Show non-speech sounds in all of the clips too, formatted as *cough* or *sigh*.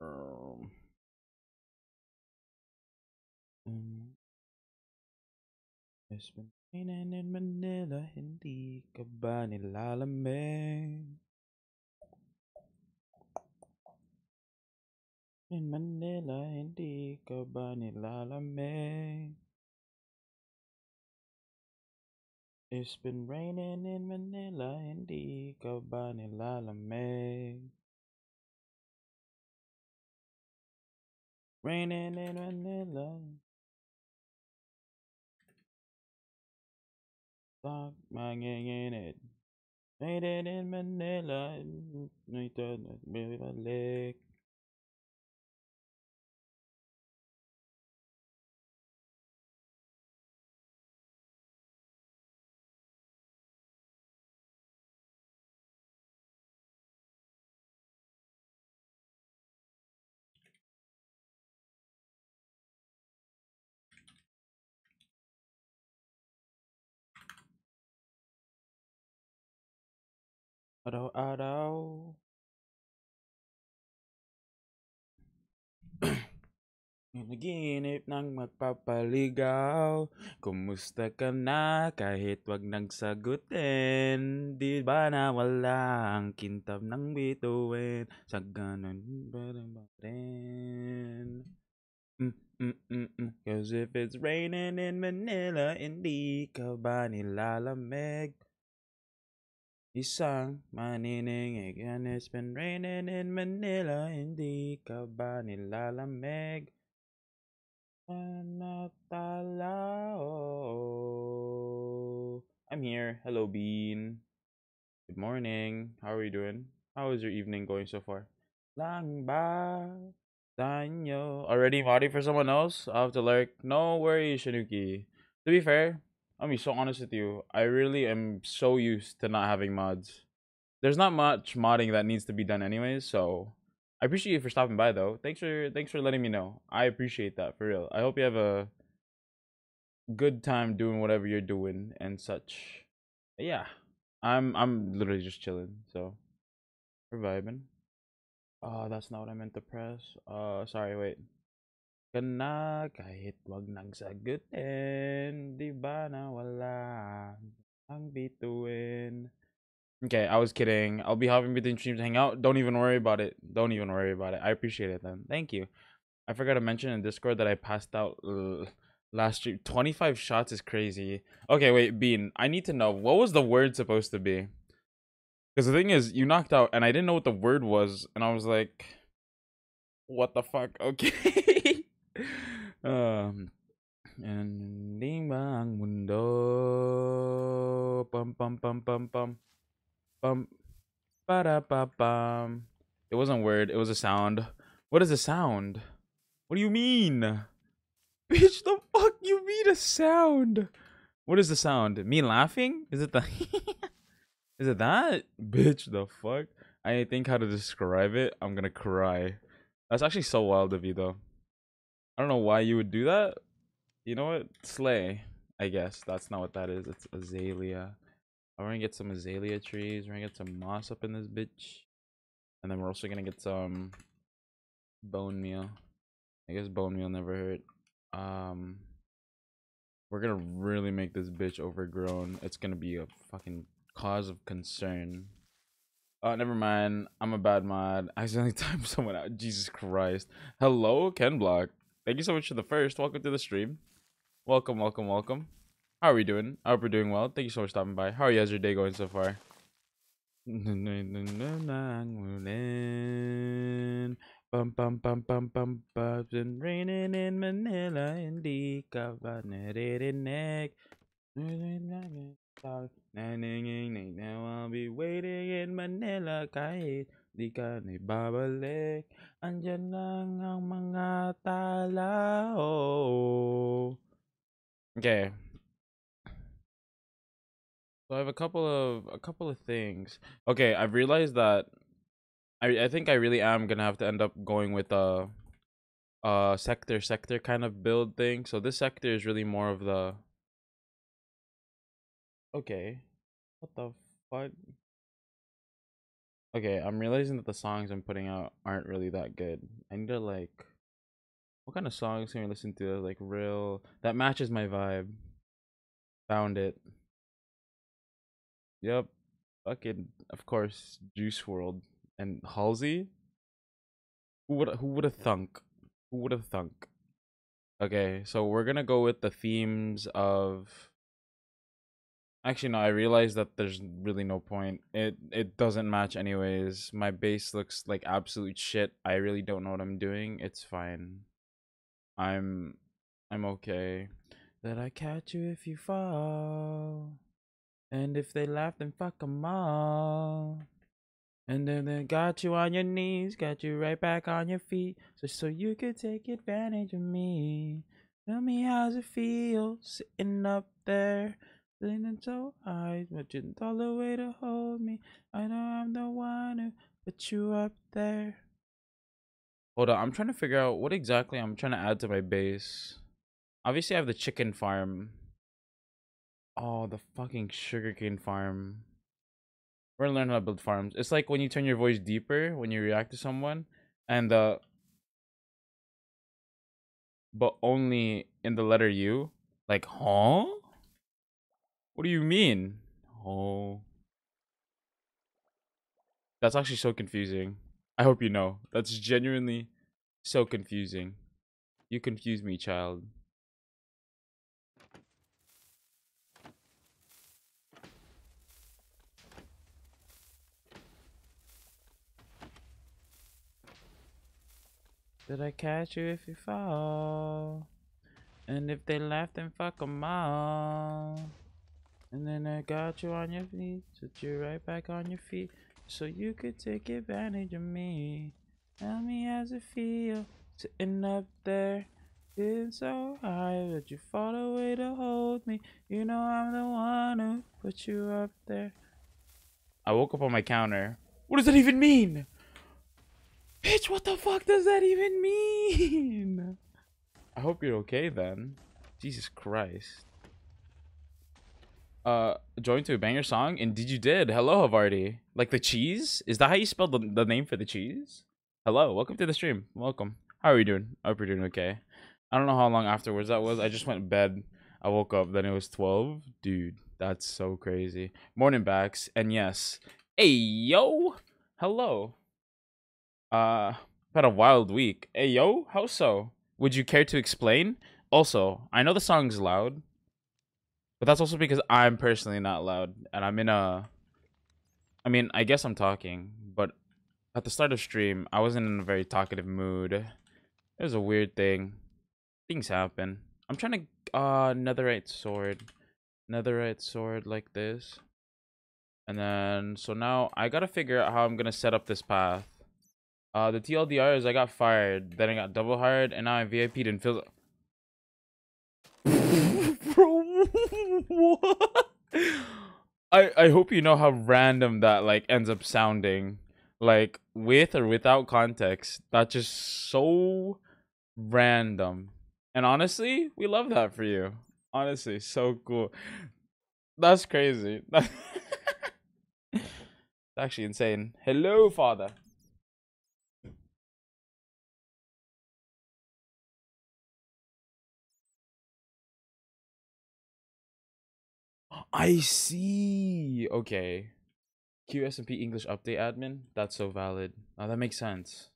Um, mm, It's been raining in Manila, hindi ka ba nilalamig? In Manila, hindi ka ba nilalamig? It's been raining in Manila, hindi ka ba nilalamig? Raining in Manila. Pag manginginit. Raining in Manila, ito nagbibalik. Araw-araw. *clears throat* Naginip ng magpapaligaw. Kumusta ka na? Kahit wag nang sagutin Di ba na wala ang kintab ng bituin? Sa ganun ba rin ba rin? Mm, mm, mm. Cause if it's raining in Manila Hindi ka ba nilalamig Isang maniningig again. it's been raining in Manila Hindi ka ba nilalamig. I'm here. Hello, Bean. Good morning. How are you doing? How is your evening going so far? Lang ba tayo? Already modding for someone else? Have to lurk. No worries, Shinuki. To be fair, I'll be so honest with you. I really am so used to not having mods. There's not much modding that needs to be done anyways, so I appreciate you for stopping by though. Thanks for thanks for letting me know. I appreciate that for real. I hope you have a good time doing whatever you're doing and such. Yeah. I'm I'm literally just chilling, so we're vibing. Oh, that's not what I meant to press. Uh sorry, wait. Kana kahit wag nang di ba na wala ang bituin. Okay, I was kidding. I'll be hopping between streams to hang out. Don't even worry about it. Don't even worry about it. I appreciate it then. Thank you. I forgot to mention in Discord that I passed out last stream. 25 shots is crazy. Okay, wait, Bean. I need to know. What was the word supposed to be? Because the thing is, you knocked out and I didn't know what the word was. And I was like, what the fuck? *laughs* Okay. Um, Ending ba ang mundo? Pum pum pum pum pum. Bum, ba da ba bum. It wasn't word. It was a sound. What is a sound? What do you mean? *laughs* Bitch, the fuck you mean a sound? What is the sound? Me laughing? Is it the? *laughs* is it that? Bitch, the fuck? I think how to describe it. I'm gonna cry. That's actually so wild of you, though. I don't know why you would do that. You know what? Slay. I guess that's not what that is. It's azalea. We're gonna get some azalea trees. We're gonna get some moss up in this bitch. And then we're also gonna get some bone meal. I guess bone meal never hurt. Um, we're gonna really make this bitch overgrown. It's gonna be a fucking cause of concern. Oh, never mind. I'm a bad mod. I accidentally *laughs* typed someone out. Jesus Christ. Hello, Ken Block. Thank you so much for the first. Welcome to the stream. Welcome, welcome, welcome. How are we doing? I hope we're doing well. Thank you so much for stopping by. How are you guys your day going so far? Bum bum bum bum bum bum been raining in Manila hindi ka ba naririnig? Now I'll be waiting in Manila kahit di ka na babalik Andyan lang ang mga tao Okay so I have a couple of a couple of things. Okay, I've realized that I I think I really am gonna have to end up going with a uh sector sector kind of build thing. So this sector is really more of the Okay. What the fuck? Okay, I'm realizing that the songs I'm putting out aren't really that good. I need to like what kind of songs can we listen to like real that matches my vibe? Found it. Yep. Fucking of course, Juice WRLD and Halsey. Who would who would have thunk? Who would have thunk? Okay, so we're gonna go with the themes of Actually, no. I realized that there's really no point. It it doesn't match anyways. My base looks like absolute shit. I really don't know what I'm doing. It's fine. I'm I'm okay. That I catch you if you fall, and if they laugh, then fuck 'em all. And then they got you on your knees, got you right back on your feet, just so you could take advantage of me. Tell me how's it feel sitting up there Leaning so high, but you all the way to hold me. I know I'm the one who put you up there. Hold on, I'm trying to figure out what exactly I'm trying to add to my base. Obviously, I have the chicken farm. Oh, the fucking sugarcane farm. We're gonna learn how to build farms. It's like when you turn your voice deeper when you react to someone, and the but only in the letter U. Like, huh? What do you mean? Oh. That's actually so confusing. I hope you know. That's genuinely so confusing. You confuse me, child. Did I catch you if you fall? And if they laugh, then fuck them all. And then I got you on your feet, put you right back on your feet, so you could take advantage of me. Tell me how's it feel, sitting up there, getting so high that you fall away to hold me. You know I'm the one who put you up there. I woke up on my counter. What does that even mean? Bitch, what the fuck does that even mean? *laughs* I hope you're okay then. Jesus Christ uh joined to a banger song? Indeed you did? Hello havarti. Like the cheese? Is that how you spelled the, the name for the cheese? Hello welcome to the stream. Welcome. How are you doing? I hope you're doing okay. I don't know how long afterwards that was. I just went to bed. I woke up then it was 12 dude that's so crazy. Morning Bax and yes. Hey yo. Hello. Uh had a wild week. Hey yo. How so? Would you care to explain? Also i know the song's loud but that's also because I'm personally not loud and I'm in a I mean, I guess I'm talking, but at the start of stream, I wasn't in a very talkative mood. It was a weird thing. Things happen. I'm trying to uh netherite sword. Netherite sword like this. And then so now I gotta figure out how I'm gonna set up this path. Uh the TLDR is I got fired, then I got double hired, and now I VIP'd and filled *laughs* Bro? *laughs* I I hope you know how random that like ends up sounding. Like with or without context. That's just so random. And honestly, we love that for you. Honestly, so cool. That's crazy. *laughs* That's actually insane. Hello, father. I see. Okay. QSMP English update admin. That's so valid. Oh, that makes sense.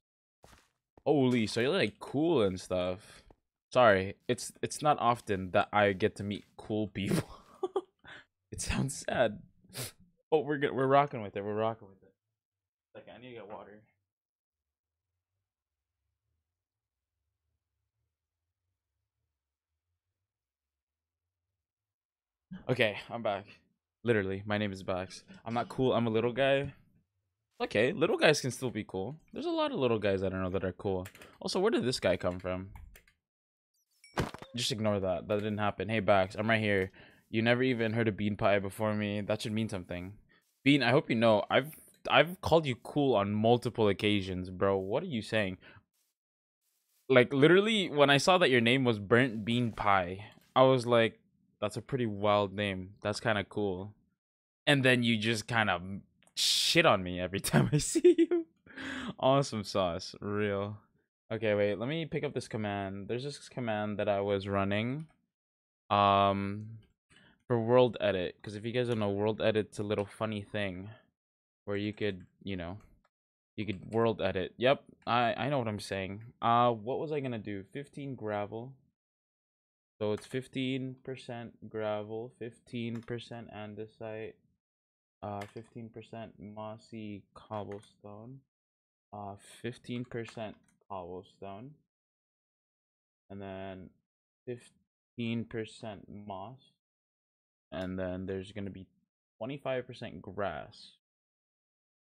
Holy, so you're like cool and stuff. Sorry, it's it's not often that I get to meet cool people. *laughs* it sounds sad. Oh, we're good. We're rocking with it. We're rocking with it. Like I need to get water. Okay, I'm back. Literally, my name is Bax. I'm not cool. I'm a little guy. Okay, little guys can still be cool. There's a lot of little guys I don't know that are cool. Also, where did this guy come from? Just ignore that. That didn't happen. Hey, Bax, I'm right here. You never even heard of Bean Pie before me. That should mean something. Bean, I hope you know. I've I've called you cool on multiple occasions, bro. What are you saying? Like literally, when I saw that your name was Burnt Bean Pie, I was like, that's a pretty wild name. That's kind of cool. And then you just kind of shit on me every *laughs* time I see you. awesome sauce, real. Okay, wait. Let me pick up this command. There's this command that I was running, um, for world edit. Because if you guys don't know, world edit's a little funny thing, where you could, you know, you could world edit. Yep, I I know what I'm saying. Uh, what was I gonna do? 15 gravel. So it's 15% gravel, 15% andesite, uh, 15% mossy cobblestone, uh, 15% cobblestone, and then 15% moss, and then there's gonna be 25% grass.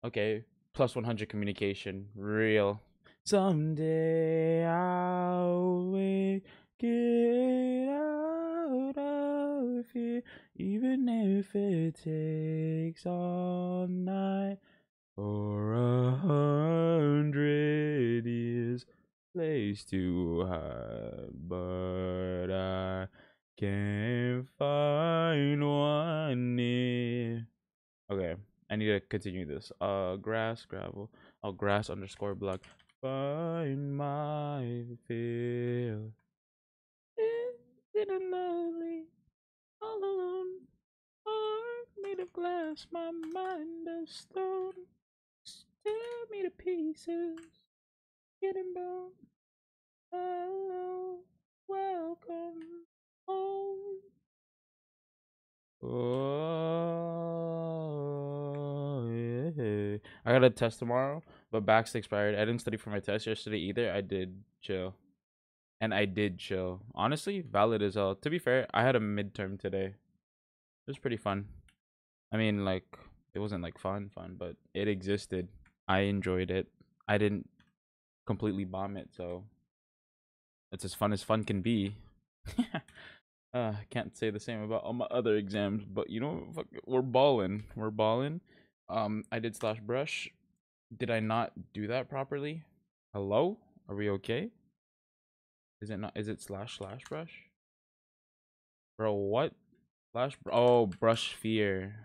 Okay, plus 100 communication, real. Someday I'll wake it out of here, even if it takes all night or a hundred years. Place to hide, but I can't find one near. Okay, I need to continue this. Uh, grass, gravel. Oh, grass underscore block. Find my fill. A lonely, all alone? Heart made of glass, my mind of stone. Tear me to pieces, getting bone. Hello, welcome home. Oh, yeah. I got a test tomorrow, but back's expired. I didn't study for my test yesterday either. I did chill. And I did chill. Honestly, valid as hell. To be fair, I had a midterm today. It was pretty fun. I mean, like, it wasn't like fun, fun, but it existed. I enjoyed it. I didn't completely bomb it, so it's as fun as fun can be. *laughs* uh, can't say the same about all my other exams, but you know, fuck, we're balling. We're balling. Um, I did slash brush. Did I not do that properly? Hello? Are we okay? Is it not? Is it slash slash brush? Bro, what? Slash. Br oh, brush sphere.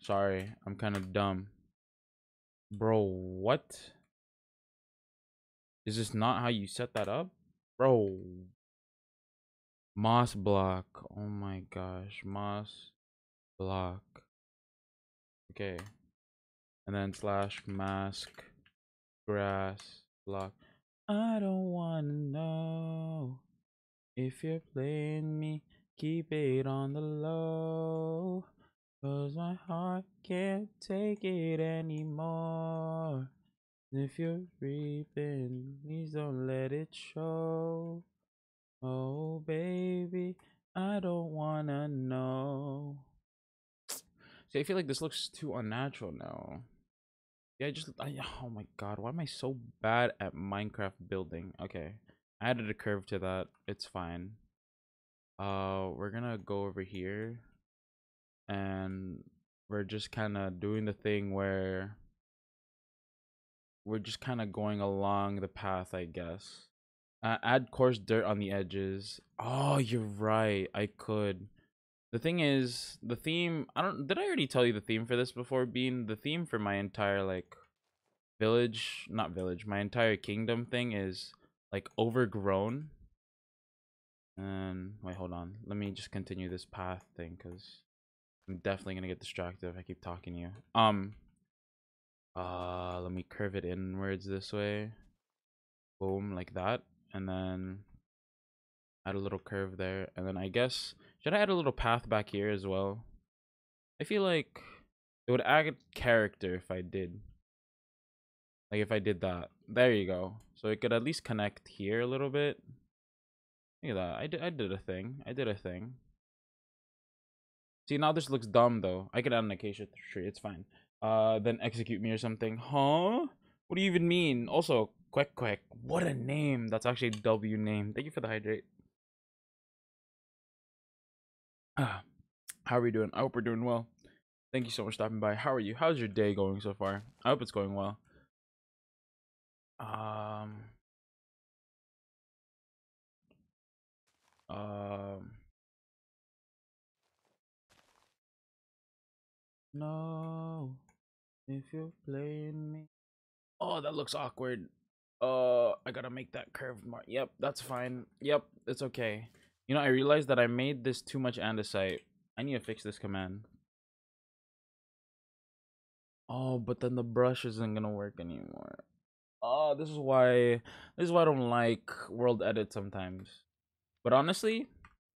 Sorry, I'm kind of dumb. Bro, what? Is this not how you set that up? Bro. Moss block. Oh my gosh. Moss block. Okay. And then slash mask grass block. I don't wanna know if you're playing me. Keep it on the low. Cause my heart can't take it anymore. If you're reaping, please don't let it show. Oh, baby, I don't wanna know. See, I feel like this looks too unnatural now. Yeah, I just I, oh my god, why am I so bad at Minecraft building? Okay, I added a curve to that. It's fine. Uh, we're gonna go over here and we're just kind of doing the thing where we're just kind of going along the path, I guess. Uh, add coarse dirt on the edges. Oh, you're right. I could. The thing is, the theme. I don't. Did I already tell you the theme for this before? Being the theme for my entire like village, not village, my entire kingdom thing is like overgrown. And wait, hold on. Let me just continue this path thing because I'm definitely gonna get distracted if I keep talking to you. Um. Uh, let me curve it inwards this way. Boom, like that, and then add a little curve there, and then I guess should I add a little path back here as well? I feel like it would add character if I did. Like if I did that. There you go. So it could at least connect here a little bit. Look at that. I did, I did a thing. I did a thing. See, now this looks dumb, though. I could add an acacia tree. It's fine. Uh, then execute me or something. Huh? What do you even mean? Also, quick, quick. What a name. That's actually a W name. Thank you for the hydrate. Ah, how are we doing? I hope we're doing well. Thank you so much for stopping by. How are you? How's your day going so far? I hope it's going well. Um. Um. No. If you're playing me. Oh, that looks awkward. Uh, I gotta make that curve mark. Yep, that's fine. Yep, it's okay. You know, I realized that I made this too much andesite. I need to fix this command. Oh, but then the brush isn't gonna work anymore. Oh, this is why this is why I don't like world edit sometimes. But honestly,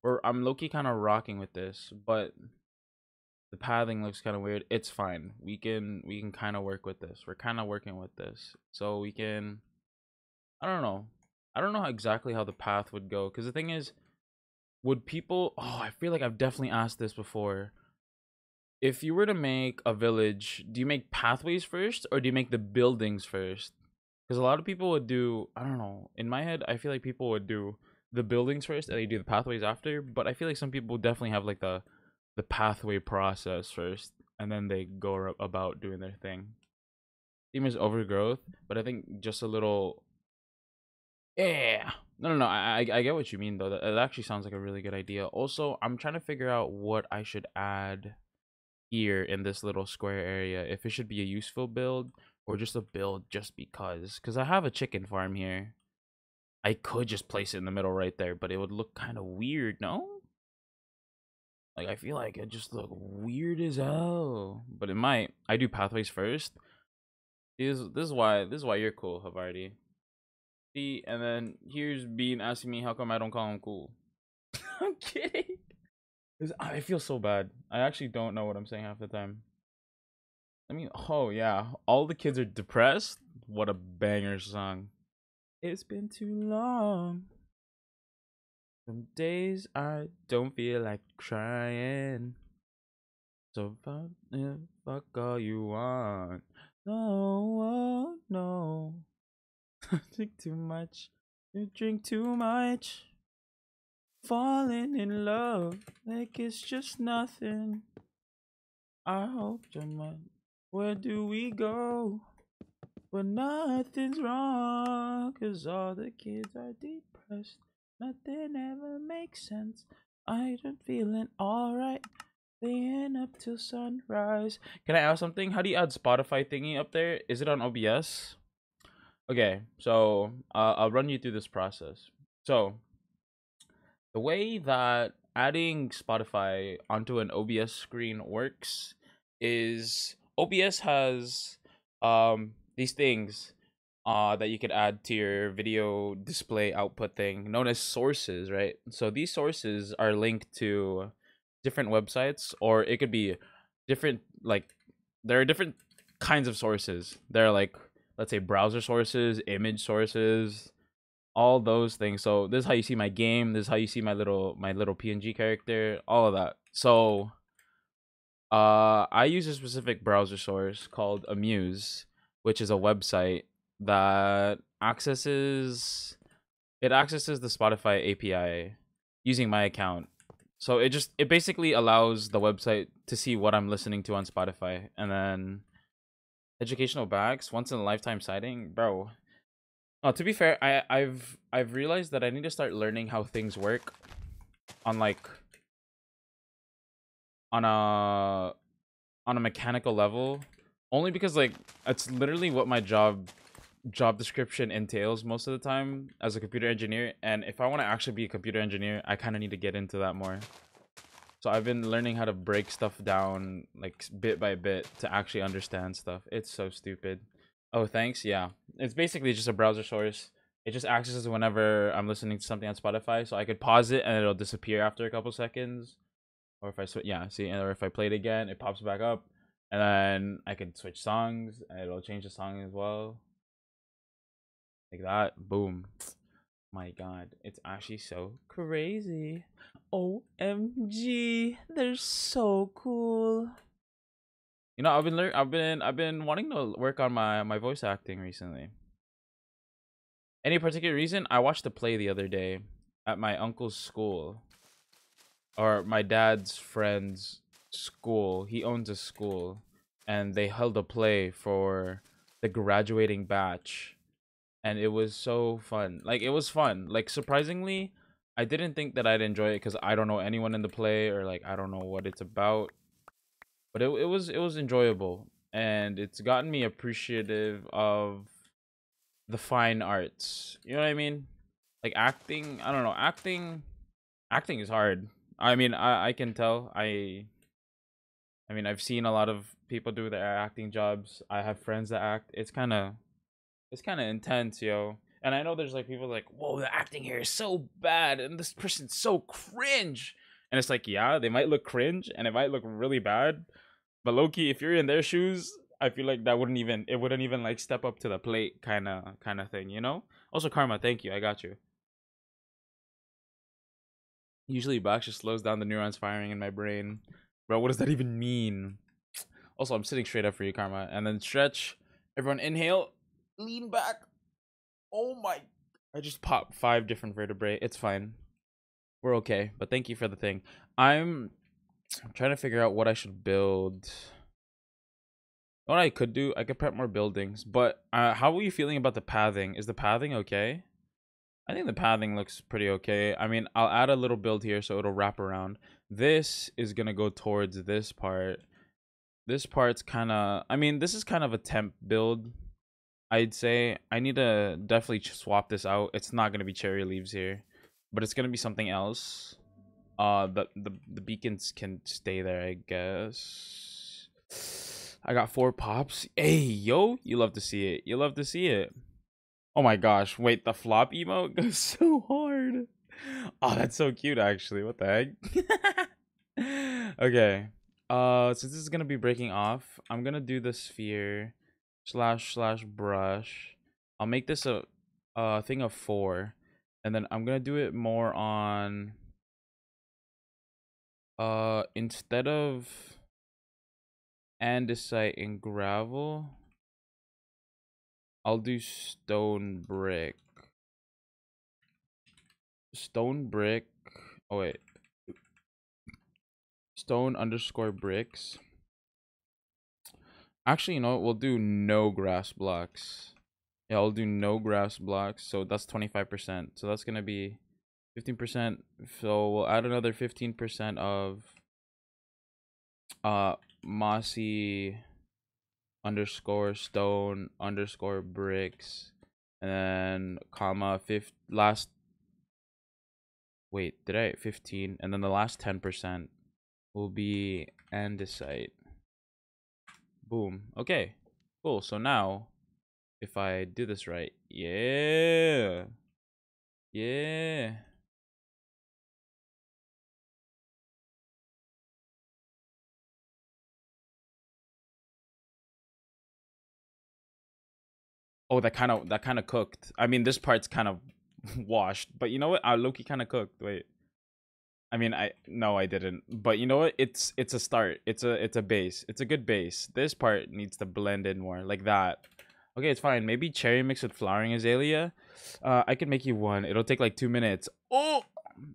or I'm Loki kind of rocking with this, but the pathing looks kind of weird. It's fine. We can we can kind of work with this. We're kind of working with this, so we can. I don't know. I don't know how exactly how the path would go because the thing is, would people? Oh, I feel like I've definitely asked this before. If you were to make a village, do you make pathways first or do you make the buildings first? Because a lot of people would do. I don't know. In my head, I feel like people would do the buildings first and they do the pathways after. But I feel like some people definitely have like the the pathway process first and then they go about doing their thing. Theme is overgrowth, but I think just a little. Yeah. No, no, no. I, I, get what you mean though. That actually sounds like a really good idea. Also, I'm trying to figure out what I should add here in this little square area. If it should be a useful build or just a build just because. Because I have a chicken farm here. I could just place it in the middle right there, but it would look kind of weird, no? Like, I feel like it just look weird as hell. But it might. I do pathways first. This, this is why this is why you're cool, Havarti. And then here's Bean asking me how come I don't call him cool. *laughs* I'm kidding. I feel so bad. I actually don't know what I'm saying half the time. I mean, oh yeah, all the kids are depressed. What a banger song. It's been too long. Some days I don't feel like crying. So fuck, yeah, fuck all you want. No, oh, no. *laughs* drink too much. You drink too much. Falling in love like it's just nothing. I hope you're mine. Where do we go? But nothing's wrong, cause all the kids are depressed. Nothing ever makes sense. I don't feeling alright. Staying up till sunrise. Can I ask something? How do you add Spotify thingy up there? Is it on OBS? Okay, so uh, I'll run you through this process. So, the way that adding Spotify onto an OBS screen works is OBS has um these things uh that you could add to your video display output thing known as sources right so these sources are linked to different websites or it could be different like there are different kinds of sources there are like let's say browser sources image sources all those things so this is how you see my game this is how you see my little my little png character all of that so uh i use a specific browser source called amuse which is a website that accesses it accesses the Spotify API using my account. So it just it basically allows the website to see what I'm listening to on Spotify and then educational Bax once in a lifetime sighting, bro. Oh, to be fair, I I've I've realized that I need to start learning how things work on like on a on a mechanical level only because like it's literally what my job job description entails most of the time as a computer engineer and if i want to actually be a computer engineer i kind of need to get into that more so i've been learning how to break stuff down like bit by bit to actually understand stuff it's so stupid oh thanks yeah it's basically just a browser source it just accesses whenever i'm listening to something on spotify so i could pause it and it'll disappear after a couple seconds or if i switch yeah see or if i play it again it pops back up and then I can switch songs and it'll change the song as well. Like that. Boom. My god, it's actually so crazy. OMG, they're so cool. You know, I've been I've been I've been wanting to work on my my voice acting recently. Any particular reason? I watched a play the other day at my uncle's school or my dad's friend's school. He owns a school, and they held a play for the graduating batch, and it was so fun. Like it was fun. Like surprisingly, I didn't think that I'd enjoy it because I don't know anyone in the play or like I don't know what it's about. But it it was it was enjoyable. and it's gotten me appreciative of the fine arts. You know what I mean? Like acting, I don't know, acting acting is hard. I mean, I I can tell. I I mean, I've seen a lot of people do their acting jobs. I have friends that act. It's kind of it's kind of intense, yo. And I know there's like people like, "Whoa, the acting here is so bad and this person's so cringe." And it's like, yeah, they might look cringe and it might look really bad, but Loki, if you're in their shoes, I feel like that wouldn't even it wouldn't even like step up to the plate kind of kind of thing, you know? Also karma, thank you. I got you. Usually box just slows down the neurons firing in my brain. Bro, what does that even mean? Also, I'm sitting straight up for you, Karma. And then stretch. Everyone inhale. Lean back. Oh my. I just popped five different vertebrae. It's fine. We're okay. But thank you for the thing. I'm, I'm trying to figure out what I should build. What I could do, I could prep more buildings. But uh, how are you feeling about the pathing? Is the pathing okay? I think the pathing looks pretty okay. I mean, I'll add a little build here so it'll wrap around. This is going to go towards this part. This part's kind of... I mean, this is kind of a temp build. I'd say I need to definitely swap this out. It's not to be cherry leaves here. But it's to be something else. Uh, the, the, the beacons can stay there, I guess. I got four pops. Hey, yo, you love to see it. You love to see it. Oh my gosh, wait, the flop emote *laughs* goes so hard. Oh, that's so cute actually. What the heck? *laughs* okay. Uh since this is gonna be breaking off, I'm gonna do the sphere slash slash brush. I'll make this a a thing of four. And then I'm gonna do it more on uh instead of andesite and gravel I'll do stone brick. Stone brick. Oh, wait. Stone underscore bricks. Actually, you know? We'll do no grass blocks. Yeah, I'll do no grass blocks. So that's 25%. So that's going to be 15%. So we'll add another 15% of uh mossy underscore stone underscore bricks and then comma fifth last wait did i 15 and then the last 10 percent will be andesite boom okay cool so now if i do this right yeah yeah Oh, that kind of that kind of cooked. I mean, this part's kind of *laughs* washed, but you know what? Uh, Loki kind of cooked. Wait. I mean, I no, I didn't. But you know what? It's it's a start. It's a it's a base. It's a good base. This part needs to blend in more, like that. Okay, it's fine. Maybe cherry mixed with flowering azalea. Uh, I can make you one. It'll take like two minutes. Oh,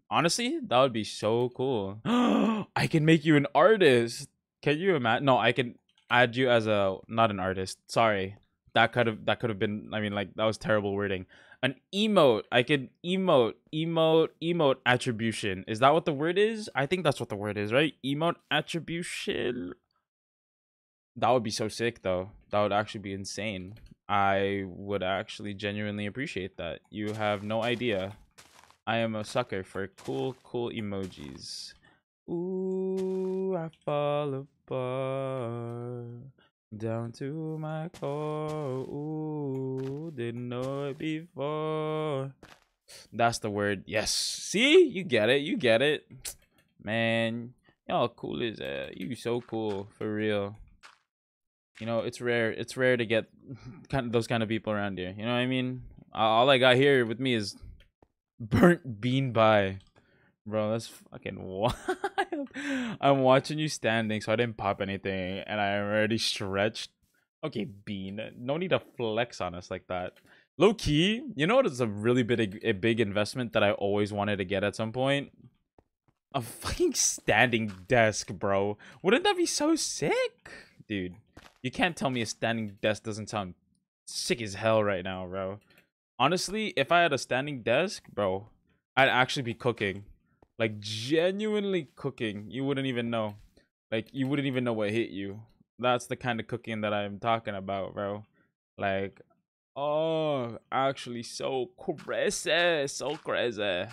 honestly, that would be so cool. *gasps* I can make you an artist. Can you imagine? No, I can add you as a not an artist. Sorry, that could have that could have been i mean like that was terrible wording an emote i could emote emote emote attribution. Is that what the word is? I think that's what the word is right? Emote attribution? That would be so sick though. That would actually be insane. I would actually genuinely appreciate that. You have no idea. I am a sucker for cool cool emojis. Ooh i fall apart down to my core. Ooh, didn't know it before. That's the word. Yes. See? You get it. You get it. Man, y'all cool as uh you so cool for real. You know, it's rare. It's rare to get *laughs* kind of those kind of people around here. You know what I mean? All I got here with me is burnt bean pie. Bro, that's fucking wild. *laughs* I'm watching you standing, so I didn't pop anything, and I already stretched. Okay, Bean, no need to flex on us like that. Low key, you know what is a really big, a big investment that I always wanted to get at some point? A fucking standing desk, bro. Wouldn't that be so sick? Dude, you can't tell me a standing desk doesn't sound sick as hell right now, bro. Honestly, if I had a standing desk, bro, I'd actually be cooking like genuinely cooking you wouldn't even know like you wouldn't even know what hit you that's the kind of cooking that I'm talking about, bro. Like, oh, actually, so crazy, so crazy.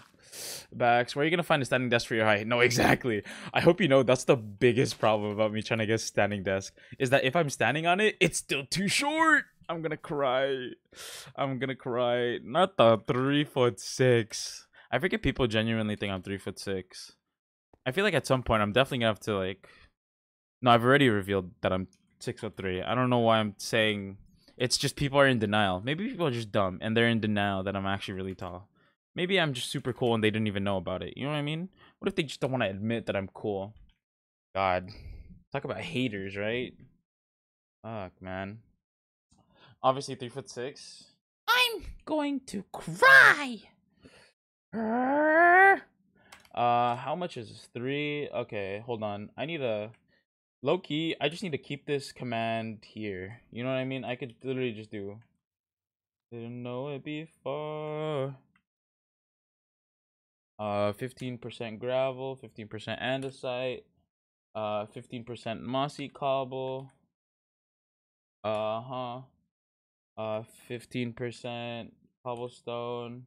Bax, where are you gonna find a standing desk for your height? No, *laughs* exactly. I hope you know that's the biggest problem about me trying to get a standing desk is that if I'm standing on it, it's still too short. I'm gonna cry. I'm gonna cry. Not the three foot six. I forget people genuinely think I'm three foot six. I feel like at some point I'm definitely gonna have to like. No, I've already revealed that I'm six foot three. I don't know why I'm saying. It's just people are in denial. Maybe people are just dumb and they're in denial that I'm actually really tall. Maybe I'm just super cool and they didn't even know about it. You know what I mean? What if they just don't want to admit that I'm cool? God, talk about haters, right? Fuck, man. Obviously, three foot six. I'm going to cry. Uh, how much is this? Three. Okay, hold on. I need a low key. I just need to keep this command here. You know what I mean? I could literally just do. Didn't know it before. Uh, fifteen percent gravel, fifteen percent andesite, uh, fifteen percent mossy cobble. Uh huh. Uh, fifteen percent cobblestone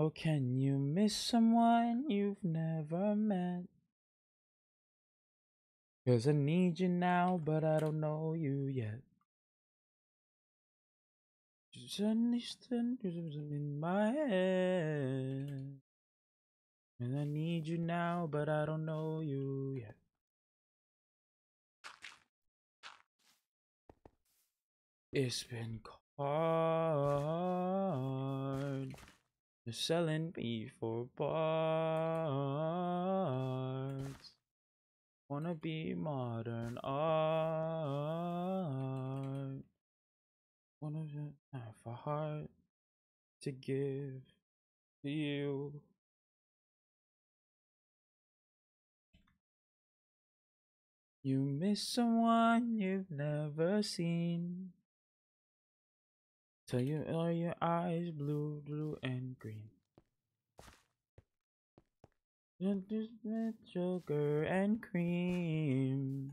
Oh, can you miss someone you've never met? Cause I need you now, but I don't know you yet. Just understand in my head. And I need you now, but I don't know you yet. It's been hard. They're selling me for parts. Wanna be modern art. Wanna have a heart to give to you. You miss someone you've never seen. Tell you are uh, your eyes blue, blue and green. Just with sugar and cream.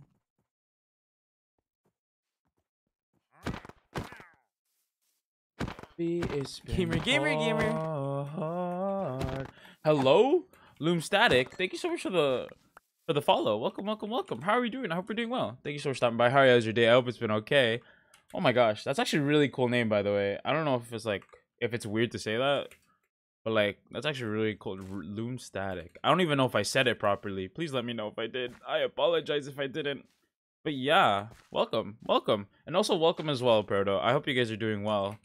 It's been Gamer, gamer, gamer. hard. Hello, Loom Static. Thank you so much for the for the follow. Welcome, welcome, welcome. How are we doing? I hope we're doing well. Thank you so much for stopping by. How are you? How's your day? I hope it's been okay. Oh my gosh, that's actually a really cool name, by the way. I don't know if it's like if it's weird to say that, but like that's actually really cool. Loom Static. I don't even know if I said it properly. Please let me know if I did. I apologize if I didn't. But yeah, welcome, welcome, and also welcome as well, Proto. I hope you guys are doing well.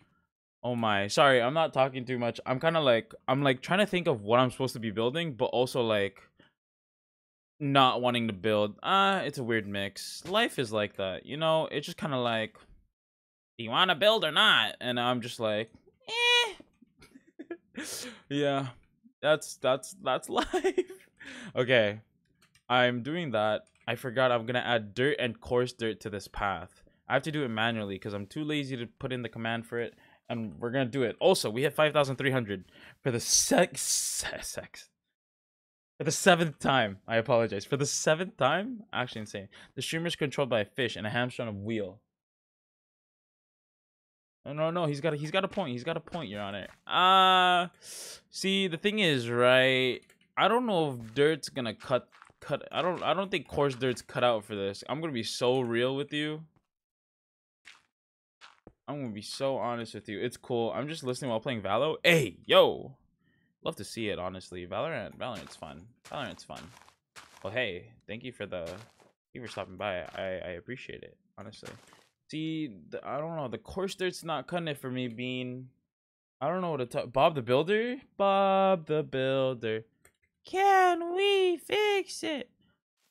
Oh my, sorry, I'm not talking too much. I'm kind of like I'm like trying to think of what I'm supposed to be building, but also like not wanting to build. Ah, uh, it's a weird mix. Life is like that, you know. It's just kind of like do you want to build or not? And I'm just like, eh. *laughs* yeah, that's that's that's *laughs* life. okay, I'm doing that. I forgot I'm gonna add dirt and coarse dirt to this path. I have to do it manually because I'm too lazy to put in the command for it, and we're gonna do it. Also, we hit 5,300 for the sex sex for the seventh time. I apologize for the seventh time. Actually, insane. The streamer is controlled by a fish and a hamster on a wheel. No, no. He's got a, he's got a point. He's got a point, Your Honor. Uh see, the thing is, right? I don't know if dirt's gonna cut cut. I don't I don't think coarse dirt's cut out for this. I'm gonna be so real with you. I'm gonna be so honest with you. It's cool. I'm just listening while playing Valo. Hey, yo, love to see it. Honestly, Valorant, Valorant's fun. Valorant's fun. Well, hey, thank you for the, thank you for stopping by. I I appreciate it. Honestly. See, the, I don't know. The coarse dirt's not cutting it for me, Bean. I don't know what to talk. Bob the Builder? Bob the Builder. Can we fix it?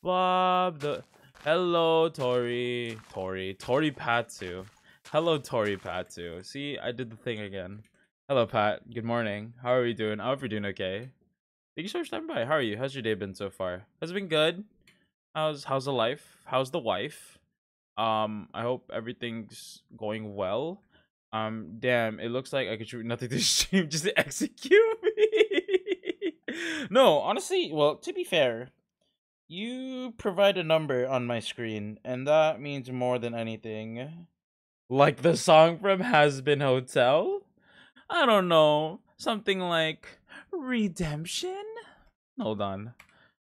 Bob the... Hello, Tori. Tori. Tori Patsu. Hello, Tori Patsu. See, I did the thing again. Hello, Pat. Good morning. How are you doing? I hope you're doing okay. Thank you so much for stopping by. How are you? How's your day been so far? Has it been good? How's how's the life? How's the wife? Um, I hope everything's going well. Um, damn, it looks like I could shoot nothing *laughs* to stream just to execute me. *laughs* no, honestly, well, to be fair, you provide a number on my screen, and that means more than anything. Like the song from Hazbin Hotel? I don't know. Something like Redemption? Hold on.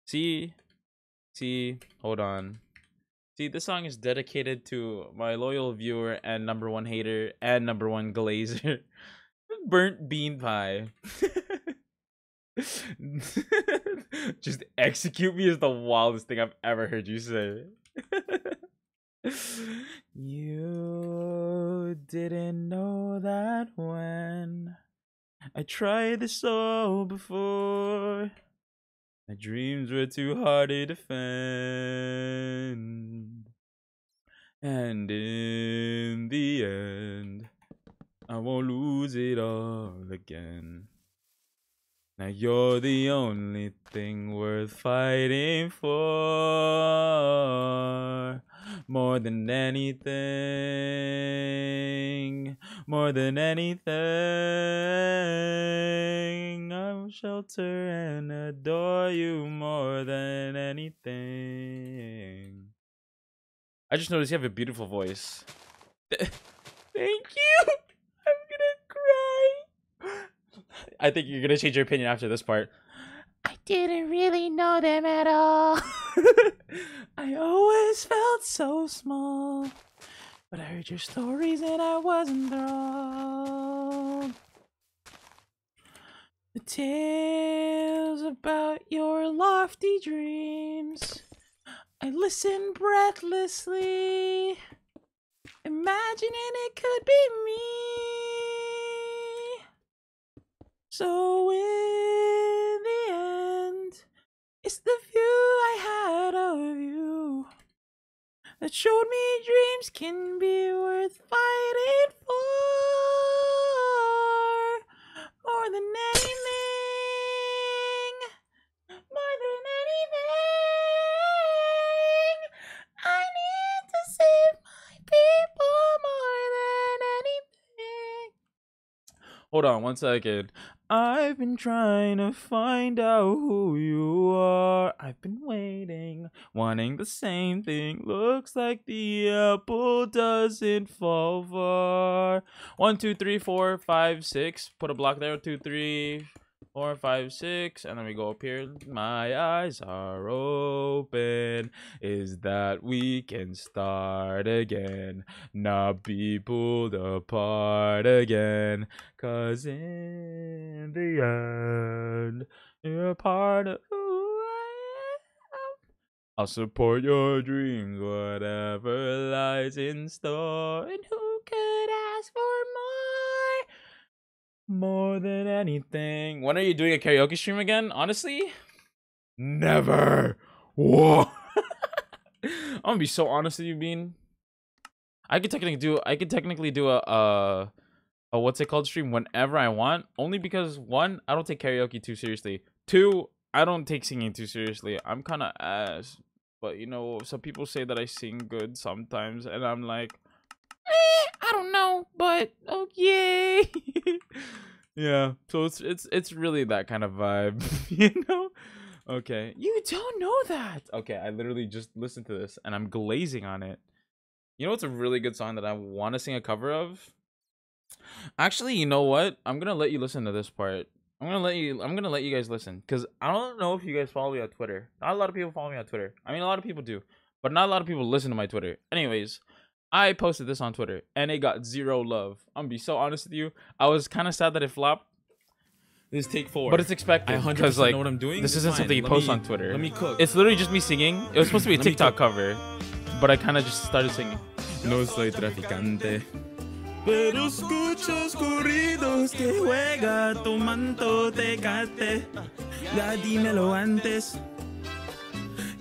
See? See? Hold on. See, this song is dedicated to my loyal viewer and number one hater and number one glazer. *laughs* Burnt bean pie. *laughs* Just execute me is the wildest thing I've ever heard you say. *laughs* you didn't know that when I tried this all before. My dreams were too hard to defend. And in the end, I won't lose it all again. Now you're the only thing worth fighting for. More than anything, more than anything, I will shelter and adore you more than anything. I just noticed you have a beautiful voice. *laughs* Thank you. I'm gonna cry. I think you're gonna change your opinion after this part. I didn't really know them at all. *laughs* I always felt so small. But I heard your stories and I wasn't enthralled. The tales about your lofty dreams. I listened breathlessly, imagining it could be me. So in the end, it's the view I had of you that showed me dreams can be worth fighting for more than anything. More than anything, I need to save my people more than anything. Hold on one second. I've been trying to find out who you are. I've been waiting, wanting the same thing. Looks like the apple doesn't fall far. One, two, three, four, five, six. Put a block there. Two, three, four, five, six. And then we go up here. My eyes are open. Is that we can start again? Not be pulled apart again. Cause in the end, you're part of who I am. I'll support your dreams, whatever lies in store. And who could ask for more? More than anything. When are you doing a karaoke stream again? Honestly, never. Whoa. *laughs* I'm gonna be so honest with you, Bean. I could technically do. I could technically do a. uh a what's it called stream whenever I want. Only because one, I don't take karaoke too seriously. Two, I don't take singing too seriously. I'm kind of ass, but you know, some people say that I sing good sometimes, and I'm like, eh, I don't know, but oh yay, *laughs* yeah. So it's it's it's really that kind of vibe, *laughs* you know. Okay, you don't know that. Okay, I literally just listened to this and I'm glazing on it. You know what's a really good song that I want to sing a cover of? Actually, you know what? I'm gonna let you listen to this part. I'm gonna let you. I'm gonna let you guys listen because I don't know if you guys follow me on Twitter. Not a lot of people follow me on Twitter. I mean, a lot of people do, but not a lot of people listen to my Twitter. Anyways, I posted this on Twitter and it got zero love. I'm gonna be so honest with you. I was kind of sad that it flopped, This take four. but it's expected I 100% because like know what I'm doing. this isn't fine. something you Let post me- on Twitter. Let me cook. It's literally just me singing. It was supposed to be a TikTok cover, but I kind of just started singing. No soy traficante. Pero escucho corridos que juega tu manto tecate. Ya dímelo antes.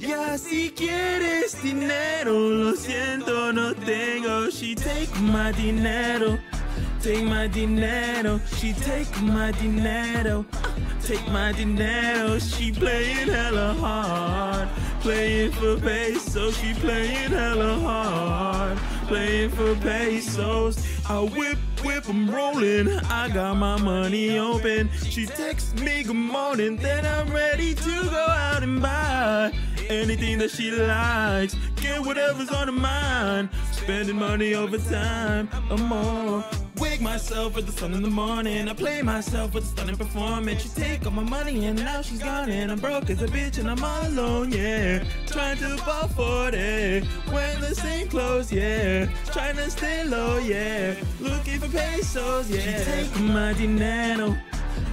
Ya si quieres dinero, lo siento, no tengo. She take my dinero. Take my dinero, she take my dinero, take my dinero. She playing hella hard, playing for pesos. She playing hella hard, playing for pesos. I whip, whip, I'm rolling. I got my money open. She texts me good morning, then I'm ready to go out and buy anything that she likes. Get whatever's on her mind. Spending money over time or more. Wake myself with the sun in the morning. I play myself with a stunning performance. She take all my money and now she's gone and I'm broke as a bitch and I'm all alone, yeah. Trying to fall for it. Wearing the same clothes, yeah. Trying to stay low, yeah. Looking for pesos, yeah. She take my dinero.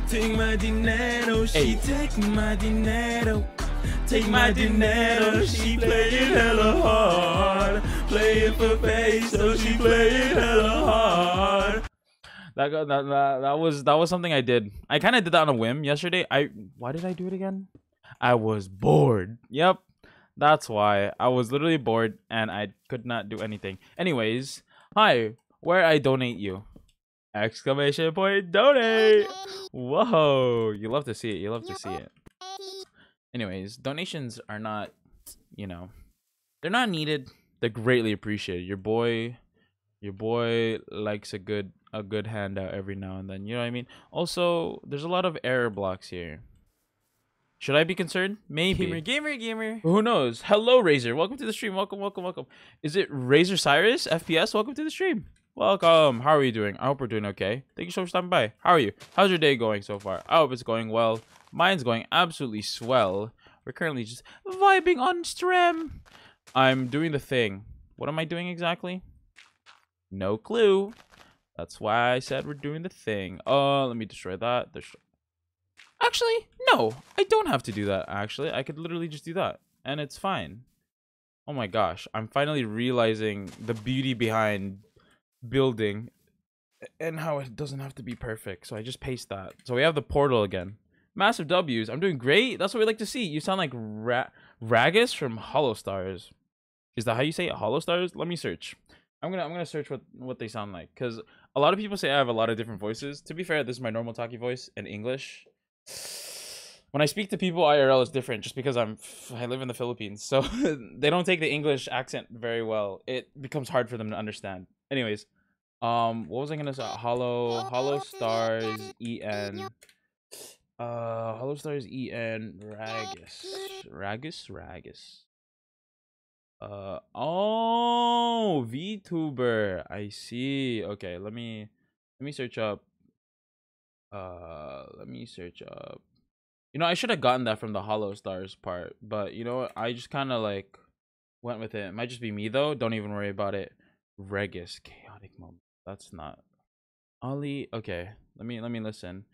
Take my dinero. She take my dinero. Take my dinero, she playing hella hard. Playing for peso, she playing hella hard. That, that that that was that was something I did. I kind of did that on a whim yesterday. I why did I do it again? I was bored. Yep, that's why I was literally bored and I could not do anything. Anyways, hi, where I donate you? Exclamation point donate. Whoa, you love to see it. You love to see it. Anyways, donations are not, you know, they're not needed. They're greatly appreciated. Your boy, your boy likes a good a good handout every now and then. You know what I mean? Also, there's a lot of error blocks here. Should I be concerned? Maybe. Gamer, gamer, gamer. Who knows? Hello, Razor. Welcome to the stream. Welcome, welcome, welcome. Is it Razor Cyrus FPS? Welcome to the stream. Welcome. How are you doing? I hope we're doing okay. Thank you so much for stopping by. How are you? How's your day going so far? I hope it's going well. Mine's going absolutely swell. We're currently just vibing on stream. I'm doing the thing. What am I doing exactly? No clue. That's why I said we're doing the thing. Oh, let me destroy that. Destroy. Actually, no. I don't have to do that, actually. I could literally just do that. And it's fine. Oh my gosh. I'm finally realizing the beauty behind building and how it doesn't have to be perfect. So I just paste that. So we have the portal again. Massive W's. I'm doing great. That's what we like to see. You sound like Ra- Ragus from Holostars. Is that how you say it? Holostars? Let me search. I'm gonna I'm gonna search what what they sound like because a lot of people say I have a lot of different voices. To be fair, this is my normal talkie voice in English. *sighs* When I speak to people IRL, is different just because I'm I live in the Philippines, so *laughs* they don't take the English accent very well. It becomes hard for them to understand. Anyways, um, what was I gonna say? Hollow Holostars En. Uh, Holostars En Ragus Ragus Ragus. Uh oh, VTuber. I see. Okay, let me let me search up. Uh, let me search up. You know, I should have gotten that from the Holostars part, but you know? I just kind of like went with it. It might just be me though. Don't even worry about it. Regis, chaotic moment. That's not. Ali. Okay, let me let me listen.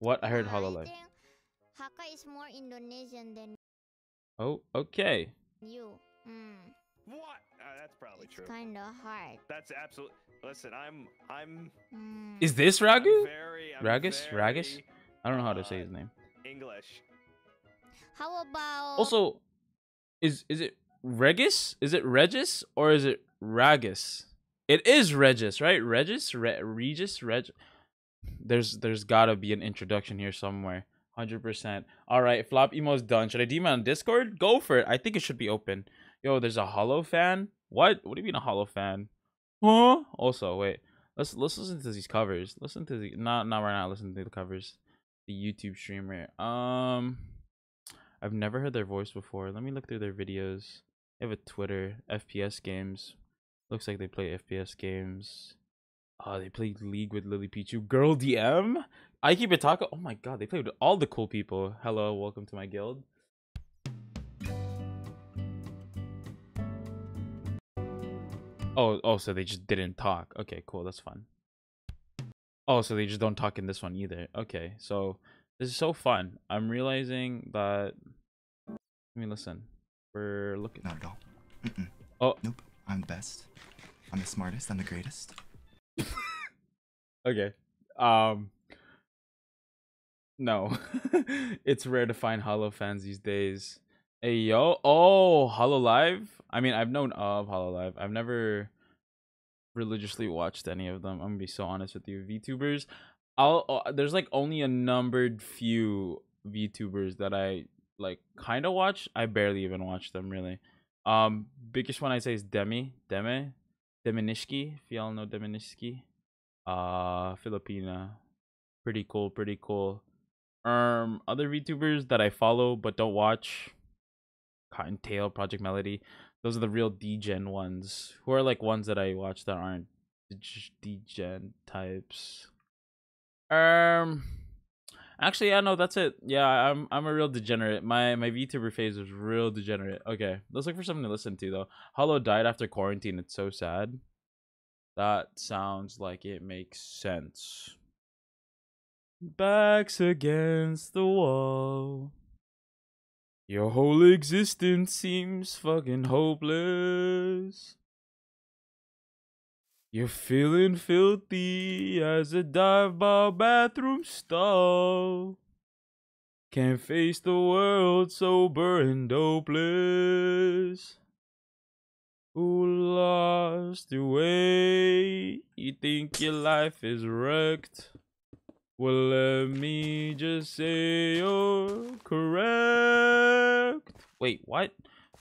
What I heard Uh, Hololive. think Hakka is more Indonesian than Oh, okay. you. Mm, What? Uh, that's probably it's true. kind of hard. That's absolutely. Listen, I'm I'm Mm. Is this I'm Ragu? very I'm Ragus? Ragus? I don't know how to say his name. English. How about Also, is is it Regis? Is it Regis or is it Ragus? It is Regis, right? Regis, Re- Regis, Reg. There's there's gotta be an introduction here somewhere. Hundred percent. All right, flop emo's done. Should I DM on Discord? Go for it. I think it should be open. Yo, there's a Holo fan. What? What do you mean a Holo fan? Huh? Also, wait. Let's let's listen to these covers. Listen to the not not right now. Listen to the covers. The YouTube streamer. Um. I've never heard their voice before. Let me look through their videos. They have a Twitter, FPS games. Looks like they play FPS games. Oh, they play League with LilyPichu. Girl DM? I keep it taco. Oh my god, they play with all the cool people. Hello, welcome to my guild. Oh, oh, so they just didn't talk. Okay, cool, that's fun. Oh, so they just don't talk in this one either. Okay, so this is so fun. I'm realizing that. Let me listen. We're looking. Not at all. Mm-mm. Oh. Nope. I'm the best. I'm the smartest. I'm the greatest. Okay. Um. No, *laughs* it's rare to find Holo fans these days. Hey yo, oh Hololive? I mean, I've known of Hololive. I've never religiously watched any of them. I'm gonna be so honest with you, VTubers. I'll uh, there's like only a numbered few VTubers that I like kind of watch. I barely even watch them really. Um, biggest one I say is Demi, Deme, Deminishki. If y'all know Deminishki, uh, Filipina. Pretty cool, pretty cool. Um, other VTubers that I follow but don't watch. Cottontail, Project Melody. Those are the real degen ones. Who are like ones that I watch that aren't degen types. Um, actually, yeah, no, that's it. Yeah, I'm I'm a real degenerate. My my VTuber phase was real degenerate. Okay, let's look for something to listen to though. Holo died after quarantine. It's so sad. That sounds like it makes sense. Backs against the wall. Your whole existence seems fucking hopeless. You're feeling filthy as a dive bar bathroom stall. Can't face the world sober and dopeless. Who lost your way? You think your life is wrecked? Well, let me just say you're correct. Wait, what?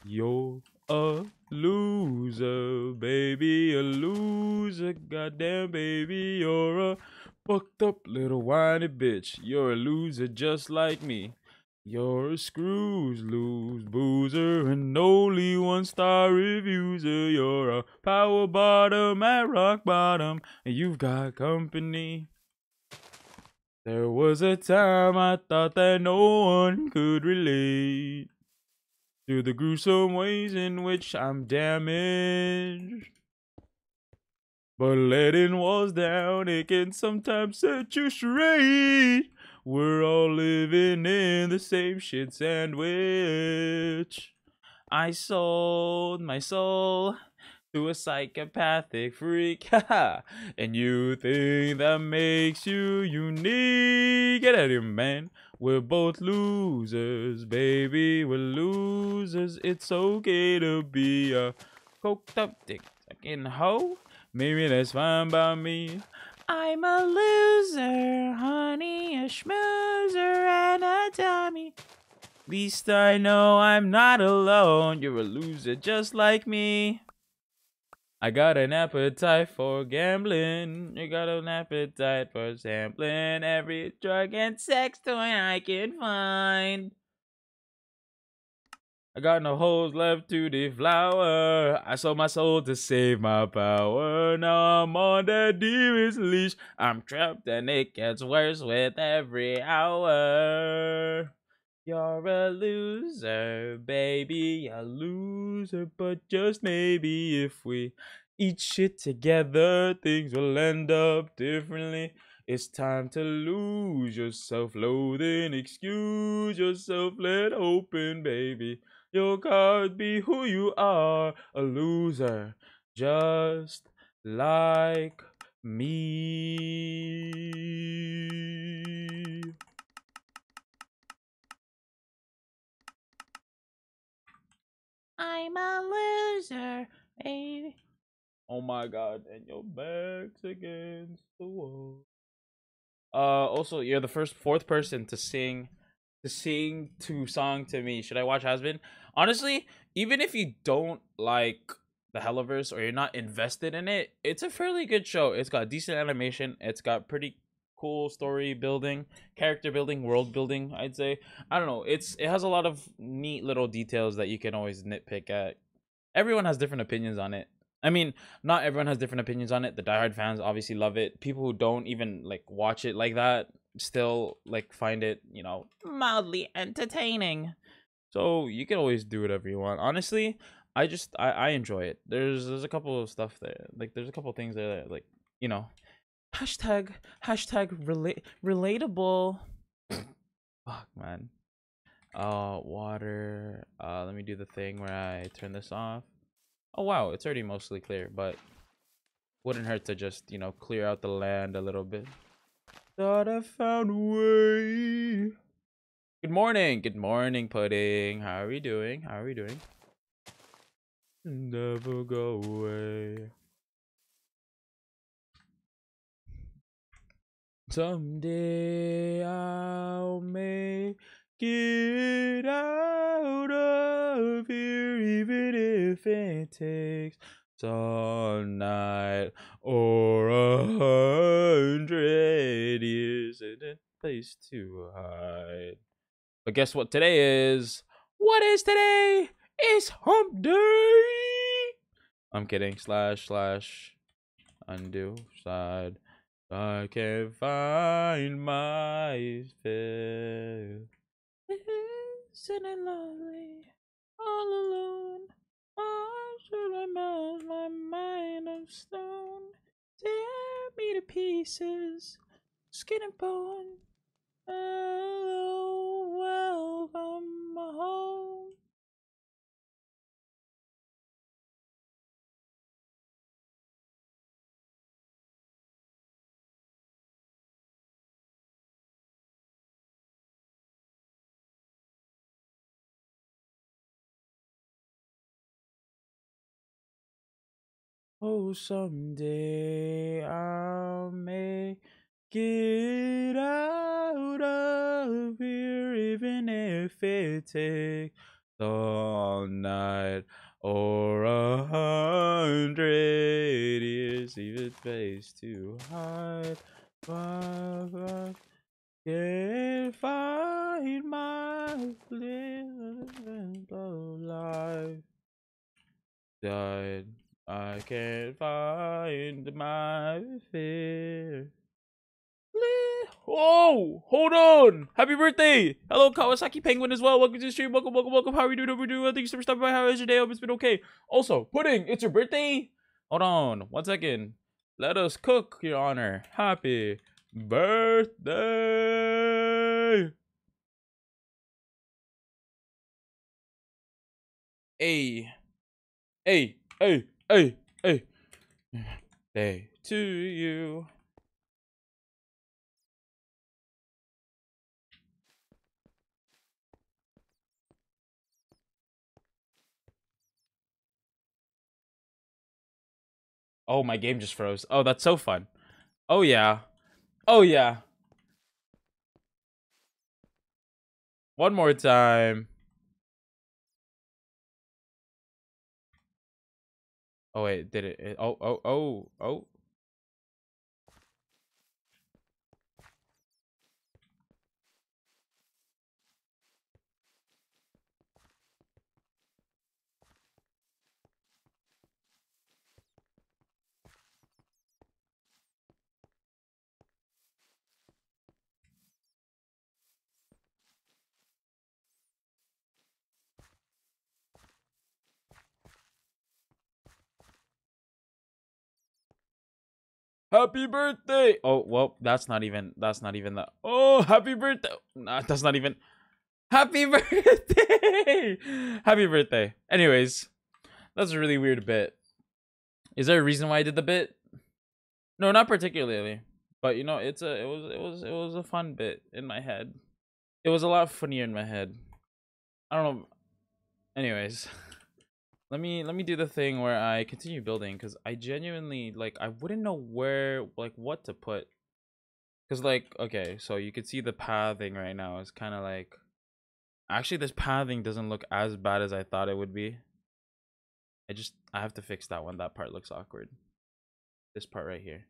You're a loser, baby, a loser. Goddamn, baby, you're a fucked up little whiny bitch. You're a loser just like me. You're a screws loose boozer and only one star reviewer. You're a power bottom at rock bottom, and you've got company. There was a time I thought that no one could relate to the gruesome ways in which I'm damaged. But letting walls down, it can sometimes set you straight. We're all living in the same shit sandwich. I sold my soul to a psychopathic freak. *laughs* and you think that makes you unique. Get out of here, man. We're both losers, baby. We're losers. It's okay to be a coked up dick fucking hoe. Maybe that's fine by me. I'm a loser, honey, a schmoozer, and a dummy. Least I know I'm not alone. You're a loser just like me. I got an appetite for gambling. You got an appetite for sampling every drug and sex toy I can find. I got no holes left to deflower. I sold my soul to save my power. Now I'm on that demon's leash. I'm trapped and it gets worse with every hour. You're a loser, baby, a loser, but just maybe if we eat shit together, things will end up differently. It's time to lose your self loathing, excuse yourself, let open, baby. Your card be who you are, a loser, just like me. I'm a loser, baby. Oh my god, and your back's against the wall. Uh also you're the first fourth person to sing to sing to song to me. Should I watch Hazbin? Honestly, even if you don't like the Hellaverse or you're not invested in it, it's a fairly good show. It's got decent animation, it's got pretty cool story building, character building, world building, I'd say. I don't know. It's it has a lot of neat little details that you can always nitpick at. Everyone has different opinions on it. I mean, not everyone has different opinions on it. The diehard fans obviously love it. People who don't even like watch it like that still like find it, you know, mildly entertaining. So you can always do whatever you want. Honestly, I just I, I enjoy it. There's there's a couple of stuff there. Like there's a couple things there that like, you know, hashtag hashtag relate relatable. Fuck man. Uh water. Uh let me do the thing where I turn this off. Oh wow, it's already mostly clear, but wouldn't hurt to just, you know, clear out the land a little bit. Thought I found a way Good morning. Good morning, Pudding. How are we doing? How are we doing? Never go away. Someday I'll make it out of here, even if it takes all night or a hundred years in a place to hide. But guess what today is? What is today? It's hump day! I'm kidding. Slash, slash, undo, side. I can't find my fill. Isn't it? All alone. Why should I melt my mind of stone? Tear me to pieces, skin and bone. Hello, welcome home. Oh, someday I'll make it out of here, even if it takes all night or a hundred years, even space to hide. But I can't find my little life died. I can't find my fear. Oh, hold on. Happy birthday. Hello, Kawasaki Penguin as well. Welcome to the stream. Welcome, welcome, welcome. How are you doing? How are you doing? Thank you so much for stopping by. How is your day? Hope it's been okay. Also, Pudding, it's your birthday. Hold on. One second. Let us cook, Your Honor. Happy birthday. Hey. Hey, hey, hey, hey. Day to you. Oh, my game just froze. Oh, that's so fun. Oh, yeah. Oh, yeah. One more time. Oh, wait. Did it? it oh, oh, oh, oh. Happy birthday! Oh, well, that's not even, that's not even the, oh, happy birthday! Nah, that's not even, happy *laughs* birthday! happy birthday. Anyways, that's a really weird bit. Is there a reason why I did the bit? No, not particularly. But you know, it's a, it was, it was, it was a fun bit in my head. It was a lot funnier in my head. I don't know. Anyways. *laughs* let me let me do the thing where I continue building because I genuinely like I wouldn't know where like what to put. Because like okay so you could see the pathing right now is kind of like actually this pathing doesn't look as bad as I thought it would be. I just I have to fix that one. That part looks awkward. This part right here.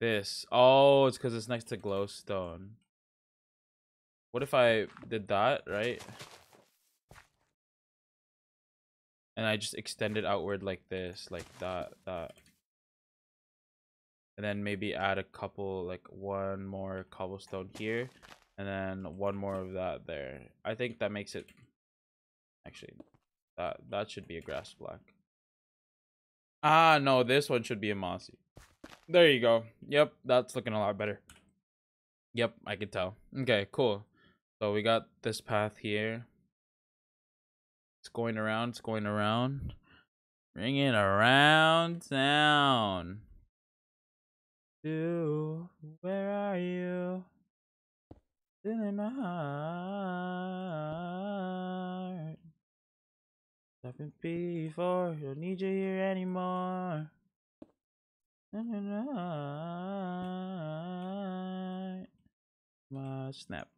This. Oh it's because it's next to glowstone. What if I did that right and I just extend it outward like this, like that, that. And then maybe add a couple, like one more cobblestone here, and then one more of that there. I think that makes it, actually, that, that should be a grass block. Ah, no, this one should be a mossy. There you go. Yep, that's looking a lot better. Yep, I can tell. Okay, cool. So we got this path here. It's going around, it's going around. Ringing around town. Do, where are you? Still in my heart. I've been before, don't need you here anymore. My snap.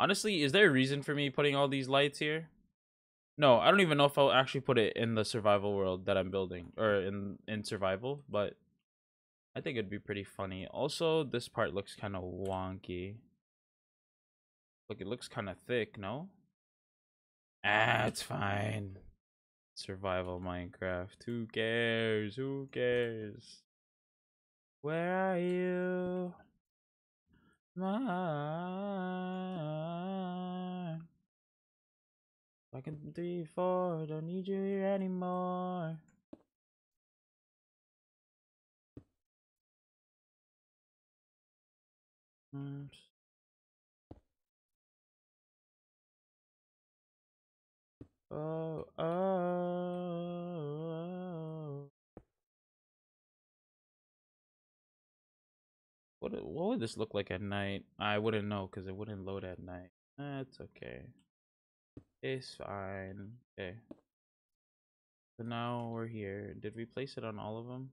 Honestly, is there a reason for me putting all these lights here? No, I don't even know if I'll actually put it in the survival world that I'm building or in in survival, but I think it'd be pretty funny. Also, this part looks kind of wonky. Look, it looks kind of thick, no? Ah, it's fine. Survival Minecraft. Who cares? Who cares? Where are you? Mine. Fucking three, four. Don't need you here anymore. Mm. Oh, oh. What what would this look like at night? I wouldn't know because it wouldn't load at night. That's okay. It's fine. Eh. Okay. So now we're here. Did we place it on all of them?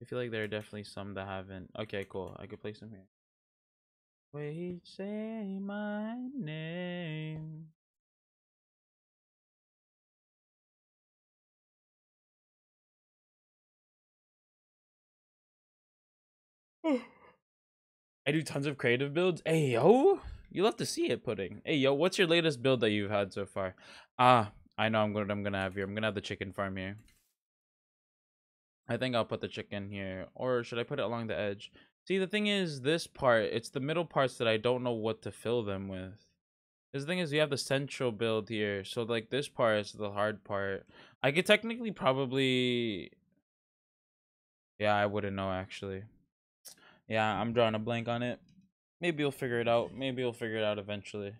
I feel like there are definitely some that haven't. Okay, cool. I could place them here. Wait, say my name. *laughs* I do tons of creative builds. Hey yo, you love to see it, pudding. Hey yo, what's your latest build that you've had so far? Ah, I know I'm gonna I'm gonna have here. I'm gonna have the chicken farm here. I think I'll put the chicken here, or should I put it along the edge? See, the thing is, this part, it's the middle parts that I don't know what to fill them with. This thing is, you have the central build here, so like this part is the hard part. I could technically probably, yeah, I wouldn't know actually. Yeah, I'm drawing a blank on it. Maybe you'll figure it out. Maybe you'll figure it out eventually.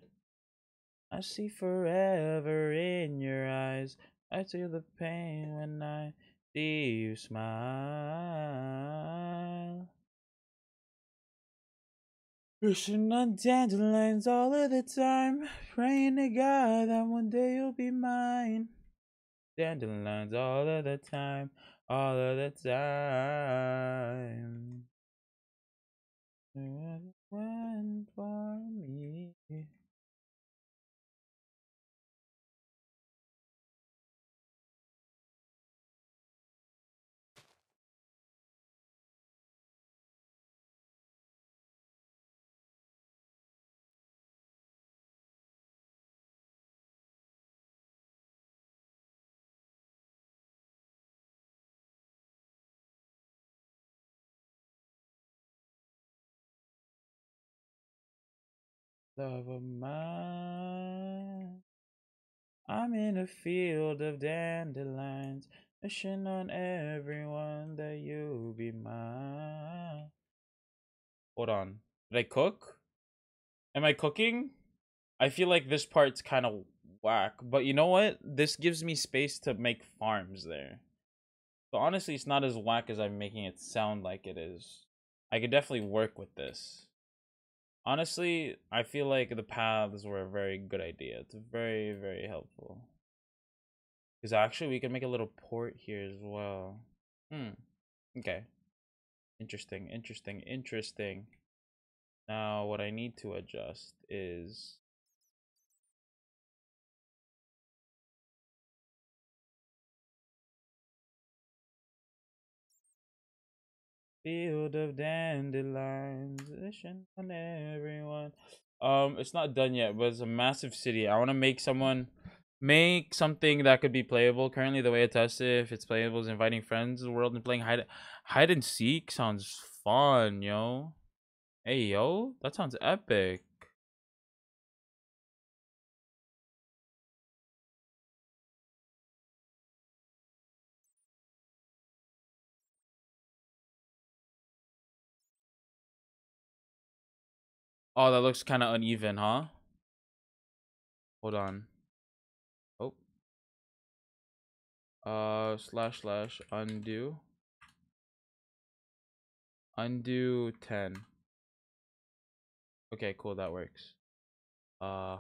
I see forever in your eyes. I feel the pain when I see you smile. Wishing on dandelions all of the time. Praying to God that one day you'll be mine. Dandelions all of the time. All of the time. When for me. Love of mine. I'm in a field of dandelions, wishing on everyone that you be mine. Hold on. Did I cook? Am I cooking? I feel like this part's kind of whack, but you know what? This gives me space to make farms there. So honestly, it's not as whack as I'm making it sound like it is. I could definitely work with this. Honestly, I feel like the paths were a very good idea. It's very, very helpful. Because actually, we can make a little port here as well. Hmm. Okay. Interesting, interesting, interesting. Now, what I need to adjust is Field of dandelions, on everyone. Um, it's not done yet, but it's a massive city. I want to make someone make something that could be playable. Currently, the way I test it, if it's playable, is inviting friends to the world and playing hide hide and seek. Sounds fun, yo. Hey, yo, that sounds epic. Oh, that looks kind of uneven, huh? Hold on. Oh. Uh, slash slash undo. Undo 10. Okay, cool, that works. Uh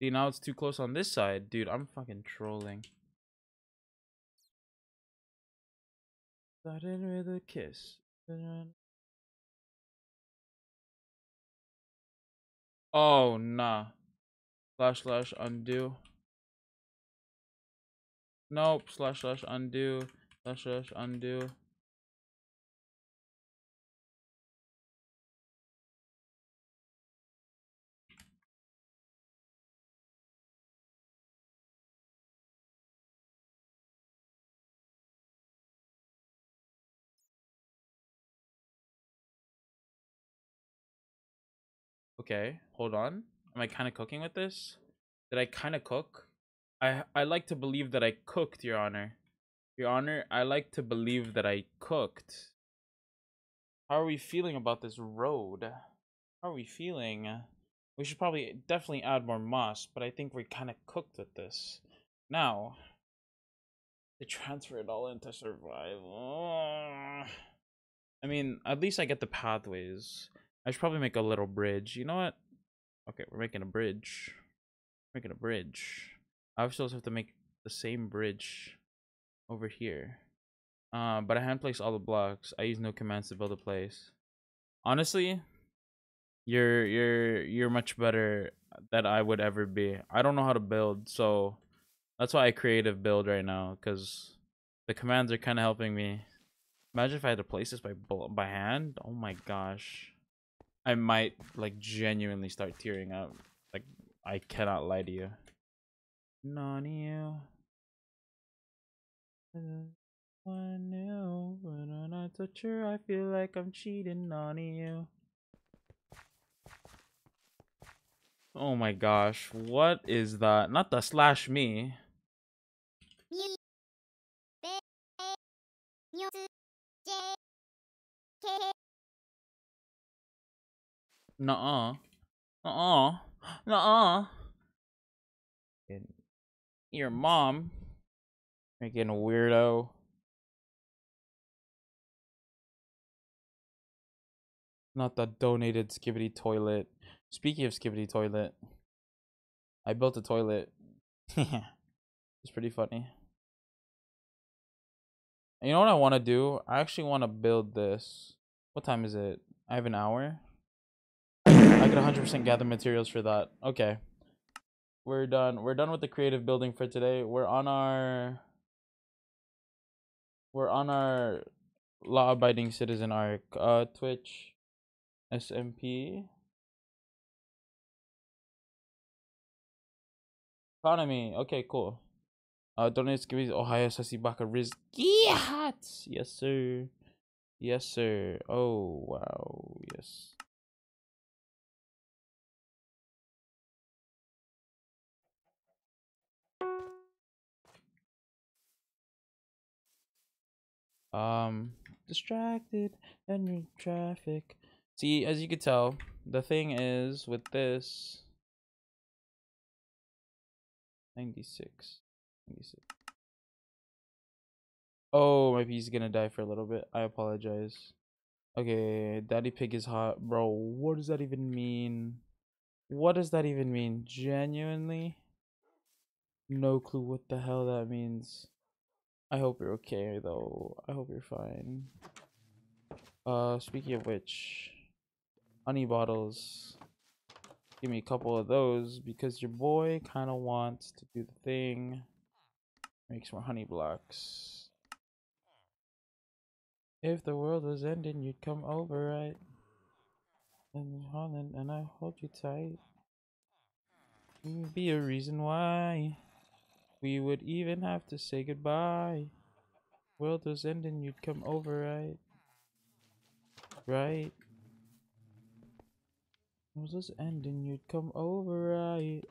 See, now it's too close on this side. Dude, I'm fucking trolling. Started with a kiss. Oh, nah. Slash slash undo. Nope. Slash slash undo. Slash slash undo. Okay, hold on. Am I kind of cooking with this? Did I kind of cook? I I like to believe that I cooked, Your Honor. Your Honor, I like to believe that I cooked. How are we feeling about this road? How are we feeling? We should probably definitely add more moss, but I think we're kind of cooked with this. Now, to transfer it all into survival. I mean, at least I get the pathways. I should probably make a little bridge. You know what? Okay, we're making a bridge. Making a bridge. I still have to make the same bridge over here. Uh, but I hand place all the blocks. I use no commands to build a place. Honestly, you're you're you're much better than I would ever be. I don't know how to build, so that's why I creative build right now because the commands are kind of helping me. Imagine if I had to place this by by hand. Oh my gosh. I might like genuinely start tearing up. Like I cannot lie to you. Nani you. I know when I touch her, I feel like I'm cheating on you. Oh my gosh, what is that? Not the slash me. Nuh-uh. Uh-uh. Nuh-uh. Your mom. Making a weirdo. Not the donated skibidi toilet. Speaking of skibidi toilet. I built a toilet. *laughs* it's pretty funny. you know what I want to do? I actually want to build this. What time is it? I have an hour. I could 100% gather materials for that. Okay. We're done. We're done with the creative building for today. We're on our We're on our law-abiding citizen arc. Uh Twitch SMP Economy. Okay, cool. Uh donate give me Ohio Sasi Baka Riz. Yes, sir. Yes, sir. Oh wow. Yes. Um, distracted and traffic. See, as you can tell, the thing is with this 96. 96. Oh, my is gonna die for a little bit. I apologize. Okay, Daddy Pig is hot. Bro, what does that even mean? What does that even mean? Genuinely? No clue what the hell that means. I hope you're okay though. I hope you're fine. Uh, speaking of which, honey bottles. Give me a couple of those because your boy kind of wants to do the thing. Make some more honey blocks. If the world was ending, you'd come over, right? And Holland, and I hold you tight. Be a reason why. We would even have to say goodbye. World was ending, you'd come over, right? Right? World was ending, you'd come over, right?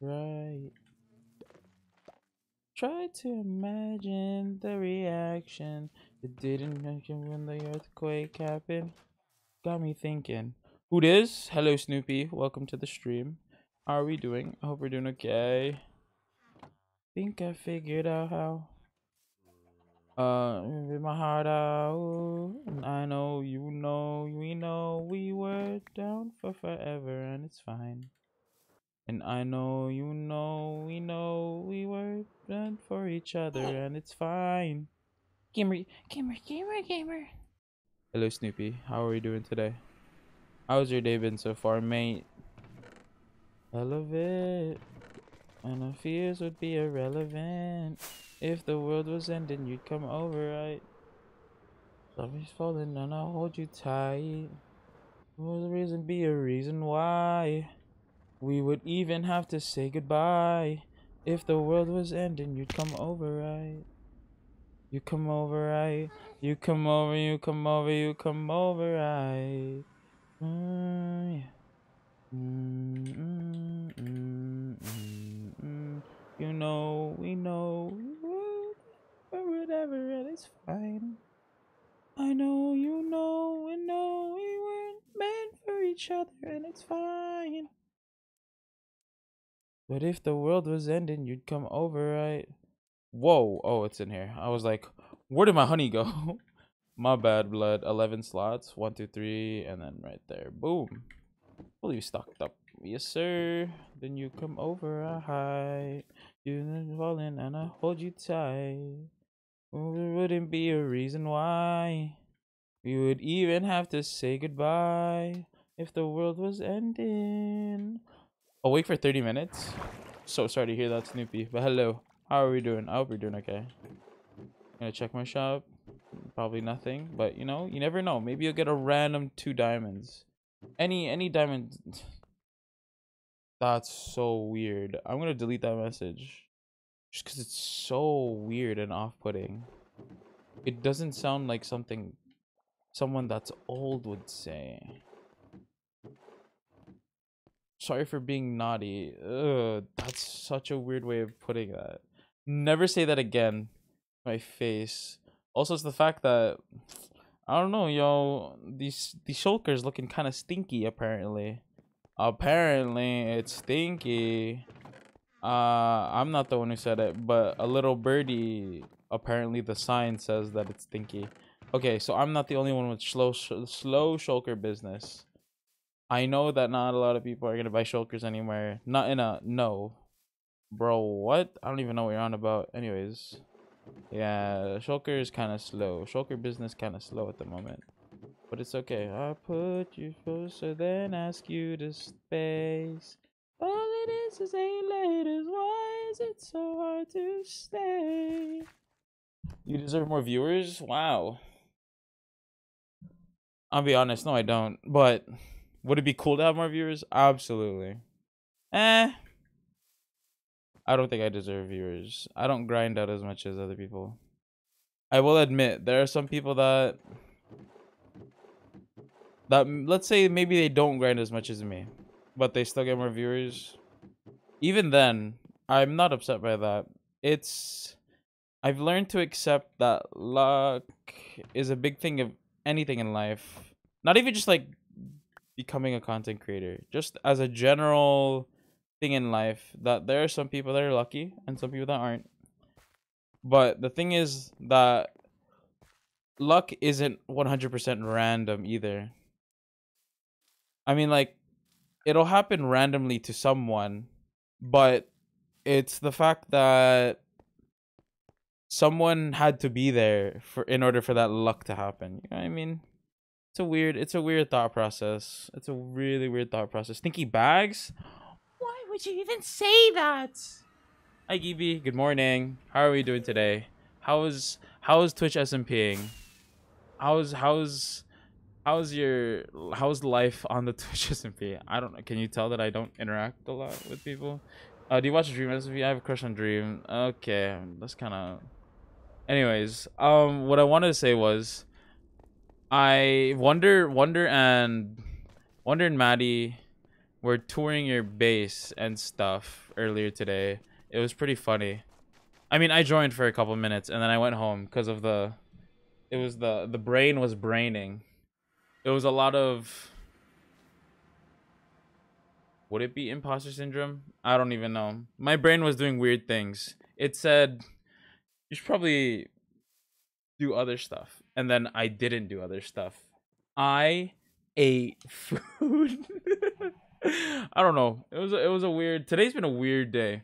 Right? Try to imagine the reaction that didn't happen when the earthquake happened. Got me thinking. Who this? Hello, Snoopy. Welcome to the stream. How are we doing? I hope we're doing okay. Think I figured out how. Uh, with my heart out. I know you know we know we were down for forever and it's fine. And. I know you know we know we were meant for each other and it's fine. Gamer, gamer, gamer, gamer. Hello, Snoopy. How are you doing today? How's your day been so far, mate? Elevate. And our fears would be irrelevant. If the world was ending, you'd come over, right? Something's falling and I'll hold you tight. Will the reason be a reason why? We would even have to say goodbye. If the world was ending, you'd come over, right? You come over, right? You come over, you come over, you come over, right? Mm, yeah. Mm, mm, mm, mm, mm. You know, we know, or whatever, and it's fine. I know, you know, we know we weren't meant for each other, and it's fine. But if the world was ending, you'd come over, right? Whoa, oh, it's in here. I was like, where did my honey go? *laughs* my bad, blood. 11 slots, one, two, three, and then right there. Boom. Fully stocked up. Yes, sir. Then you come over, I hide. You fall in and I hold you tight. There wouldn't be a reason why we would even have to say goodbye if the world was ending. Awake for 30 minutes? So sorry to hear that, Snoopy. But hello. How are we doing? I hope we're doing okay. Gonna check my shop. Probably nothing. But you know, you never know. Maybe you'll get a random two diamonds. Any any diamond. That's so weird. I'm gonna delete that message. Just because it's so weird and off-putting. It doesn't sound like something someone that's old would say. Sorry for being naughty. Ugh, that's such a weird way of putting that. Never say that again. My face. Also, it's the fact that I don't know, yo. These these shulkers looking kind of stinky. Apparently, apparently it's stinky. Uh, I'm not the one who said it, but a little birdie. Apparently, the sign says that it's stinky. Okay, so I'm not the only one with slow slow shulker business. I know that not a lot of people are gonna buy shulkers anywhere. Not in a no, bro. What? I don't even know what you're on about. Anyways, yeah, shulker is kind of slow. Shulker business kind of slow at the moment, but it's okay. I put you closer, then ask you to space. All it is is eight letters. Why is it so hard to stay? You deserve more viewers? Wow. I'll be honest, no, I don't. But would it be cool to have more viewers? Absolutely. Eh. I don't think I deserve viewers. I don't grind out as much as other people. I will admit, there are some people that that let's say maybe they don't grind as much as me, but they still get more viewers. Even then, I'm not upset by that. It's I've learned to accept that luck is a big thing of anything in life. Not even just like becoming a content creator, just as a general thing in life that there are some people that are lucky and some people that aren't. But the thing is that luck isn't 100% random either. I mean like it'll happen randomly to someone, but it's the fact that someone had to be there for in order for that luck to happen. You know what I mean? It's a weird it's a weird thought process. It's a really weird thought process. Stinky bags? Why would you even say that? Hi Gibi, good morning. How are we doing today? How's how's Twitch SMPing? How's how's how's your how's life on the *laughs* Twitch SMP? I don't know. Can you tell that I don't interact a lot with people? Uh, do you watch Dream SMP? I have a crush on Dream. Okay, that's kind of anyways um what i wanted to say was i wonder wonder and wonder and maddie were touring your base and stuff earlier today it was pretty funny i mean i joined for a couple minutes and then i went home because of the it was the the brain was braining it was a lot of would it be imposter syndrome i don't even know my brain was doing weird things it said you should probably do other stuff. And then I didn't do other stuff. I ate food. *laughs* I don't know. It was a, it was a weird. Today's been a weird day.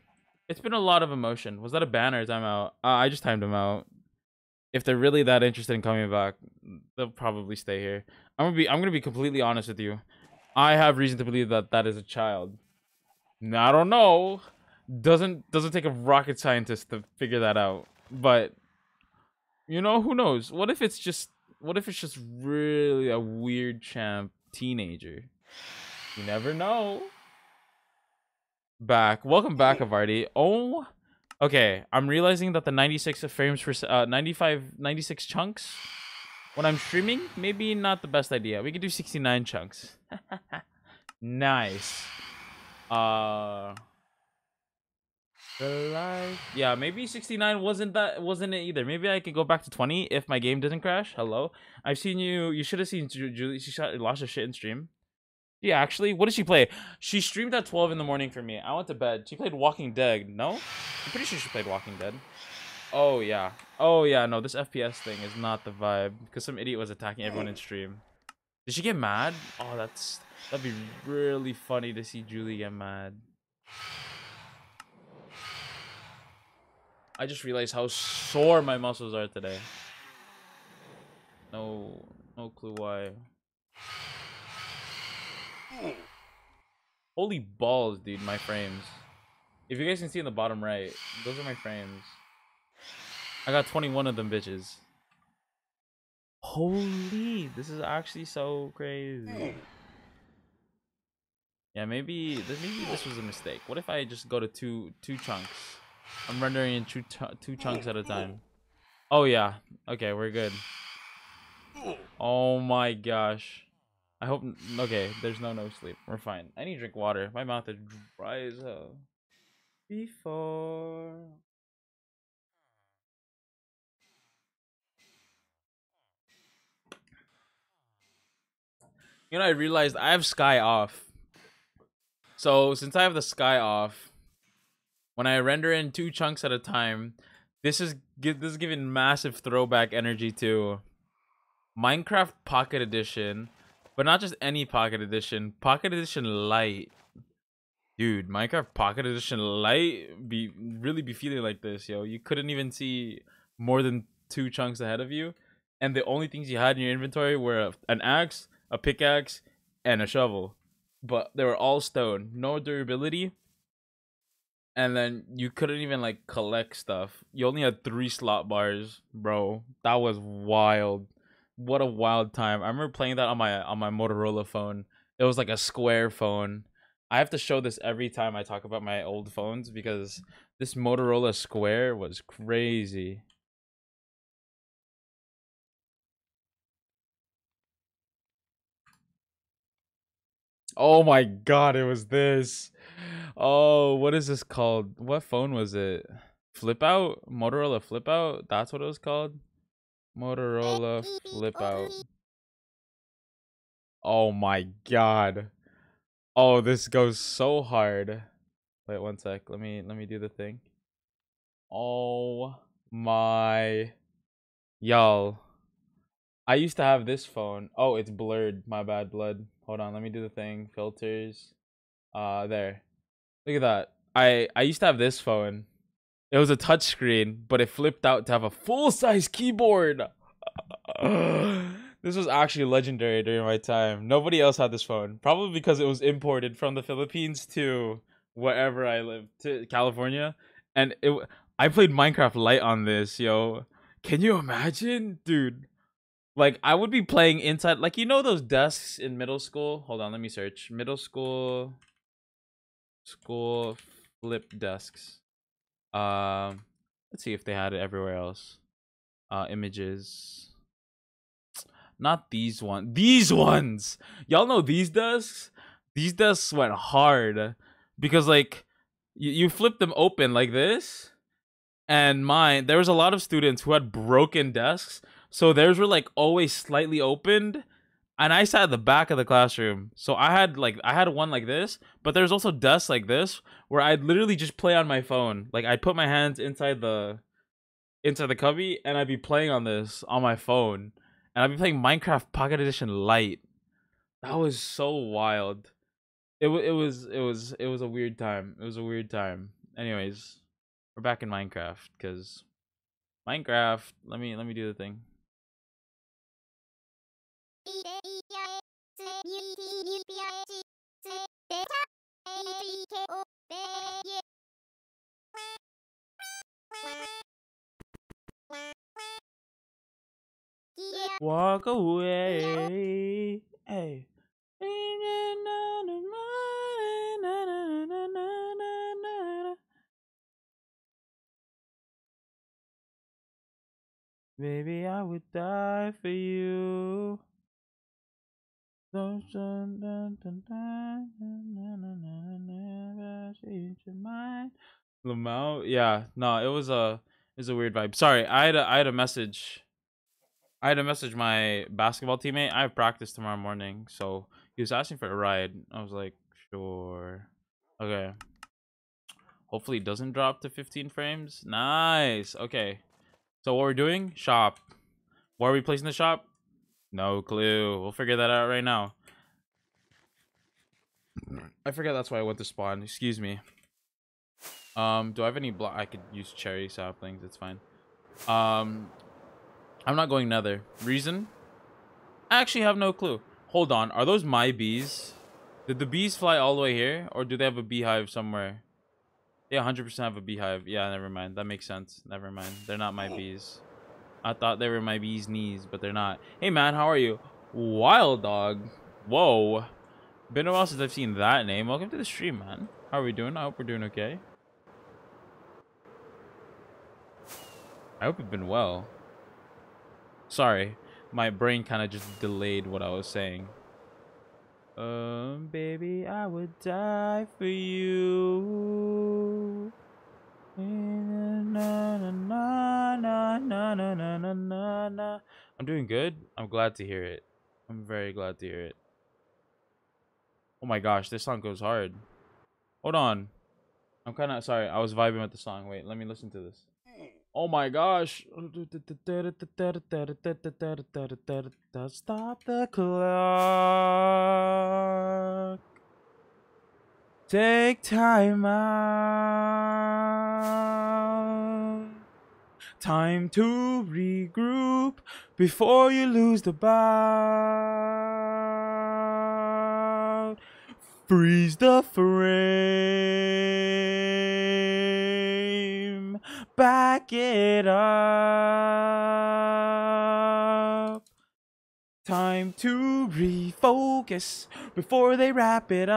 It's been a lot of emotion. Was that a banner? I'm out. Uh, I just timed him out. If they're really that interested in coming back, they'll probably stay here. I'm gonna be. I'm gonna be completely honest with you. I have reason to believe that that is a child. Now, I don't know. Doesn't doesn't take a rocket scientist to figure that out. But you know, who knows? What if it's just what if it's just really a weird champ teenager? You never know. Back. Welcome back, Avardi. Oh, okay. I'm realizing that the 96 frames for uh, 95, 96 chunks when I'm streaming, maybe not the best idea. We could do 69 chunks. *laughs* nice. Uh. Yeah, maybe 69 wasn't that wasn't it either. Maybe I could go back to 20 if my game doesn't crash. Hello. I've seen you. You should have seen Julie. She shot lots of shit in stream. Yeah, actually, what did she play? She streamed at 12 in the morning for me. I went to bed. She played Walking Dead. No? I'm pretty sure she played Walking Dead. Oh, yeah. Oh, yeah. No, this FPS thing is not the vibe. Because some idiot was attacking everyone in stream. Did she get mad? Oh, that's... That'd be really funny to see Julie get mad. I just realized how sore my muscles are today. No, no clue why. *sighs* Holy balls, dude, my frames. If you guys can see in the bottom right, those are my frames. I got 21 of them bitches. Holy, this is actually so crazy. Yeah, maybe this maybe this was a mistake. What if I just go to two two chunks? I'm rendering in two two chunks at a time. Oh yeah. Okay, we're good. Oh my gosh. I hope. Okay, there's no no sleep. We're fine. I need to drink water. My mouth is dry as hell. Before. You know, I realized I have Sky off. So since I have the Sky off, when I render in two chunks at a time, this is this is giving massive throwback energy to Minecraft Pocket Edition, but not just any Pocket Edition, Pocket Edition Lite. Dude, Minecraft Pocket Edition Lite be really be feeling like this, yo. You couldn't even see more than two chunks ahead of you, and the only things you had in your inventory were an axe, a pickaxe, and a shovel. But they were all stone, no durability, and then you couldn't even like collect stuff. You only had three slot bars, bro. That was wild. What a wild time. I remember playing that on my on my Motorola phone. It was like a square phone. I have to show this every time I talk about my old phones because this Motorola Square was crazy. Oh my god, it was this. Oh, what is this called? What phone was it? Flip out? Motorola Flip out? That's what it was called? Motorola Flip out. Oh my god. Oh, this goes so hard. Wait one sec. Let me let me do the thing. Oh my y'all. I used to have this phone. Oh, it's blurred. My bad, blood. Hold on, let me do the thing. Filters. Uh there. Look at that. I I used to have this phone. It was a touchscreen, but it flipped out to have a full-size keyboard. this was actually legendary during my time. Nobody else had this phone. Probably because it was imported from the Philippines to wherever I lived, to California. And it I played Minecraft Lite on this, yo. Can you imagine? Dude. Like I would be playing inside like you know those desks in middle school? Hold on, let me search. Middle school school flip desks. Um let's see if they had it everywhere else. Uh images. Not these ones. These ones. Y'all know these desks? These desks went hard because like you, you flip them open like this and mine there was a lot of students who had broken desks so theirs were like always slightly opened. And I sat at the back of the classroom. So I had like I had one like this, but there's also desks like this where I'd literally just play on my phone. Like I'd put my hands inside the inside the cubby and I'd be playing on this on my phone. And I'd be playing Minecraft Pocket Edition Lite. That was so wild. it wa- it was it was it was a weird time. It was a weird time. Anyways, we're back in Minecraft because Minecraft. Let me let me do the thing. Walk away. Hey. Baby, I would die for you. Lamau, yeah, no, it was a it a weird vibe. Sorry, I had a I had a message. I had to message my basketball teammate. I have practice tomorrow morning, so he was asking for a ride. I was like, sure. Okay. Hopefully it doesn't drop to 15 frames. Nice. Okay. So what we're doing? Shop. Where are we placing the shop? No clue. We'll figure that out right now. I forget that's why I went to spawn. Excuse me. Um, do I have any block? I could use cherry saplings. It's fine. Um, I'm not going nether. Reason? I actually have no clue. Hold on. Are those my bees? Did the bees fly all the way here? Or do they have a beehive somewhere? Yeah, 100% have a beehive. Yeah, never mind. That makes sense. Never mind. They're not my bees. I thought they were my bee's knees, but they're not. Hey, man. How are you? Wild Dog. Whoa. Been a while since I've seen that name. Welcome to the stream, man. How are we doing? I hope we're doing okay. I hope you've been well. Sorry, my brain kind of just delayed what I was saying. Um, baby, I would die for you. I'm doing good. I'm glad to hear it. I'm very glad to hear it. Oh my gosh, this song goes hard. Hold on. I'm kind of sorry. I was vibing with the song. Wait, let me listen to this. Oh my gosh. Stop the clock. Take time out. Time to regroup before you lose the bout. Freeze the frame. Back it up. Time to refocus before they wrap it up.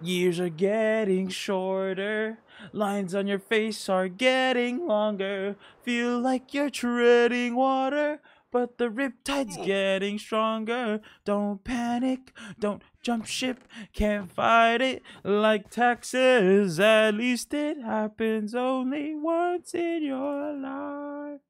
Years are getting shorter. Lines on your face are getting longer. Feel like you're treading water, but the riptide's hmm. getting stronger. Don't panic, don't jump ship, can't fight it like Texas. At least it happens only once in your life.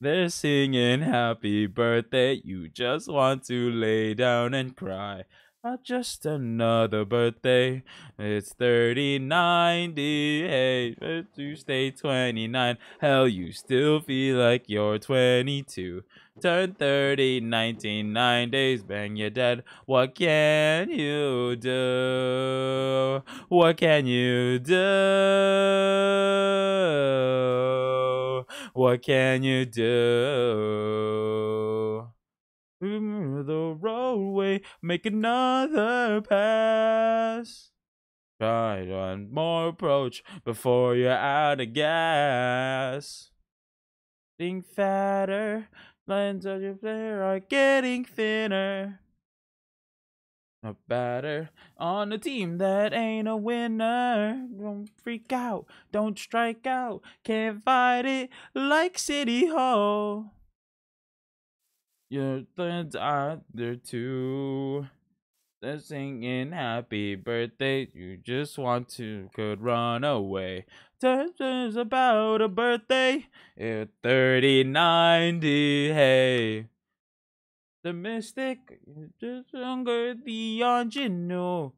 They're singing happy birthday. You just want to lay down and cry. Not just another birthday. It's 30, 90. Hey, but you stay 29. Hell, you still feel like you're 22. Turn 30, 19, nine days, bang, you're dead. What can you do? What can you do? What can you do? The roadway, make another pass. Try one more approach before you're out of gas. Getting fatter, lines of your flare are getting thinner. A batter on a team that ain't a winner. Don't freak out, don't strike out, can't fight it like City Hall. Your friends are there too. They're singing happy birthday. You just want to could run away. Turns about a birthday. It's 30, 90, hey. The mystic, is just younger, the ingenue.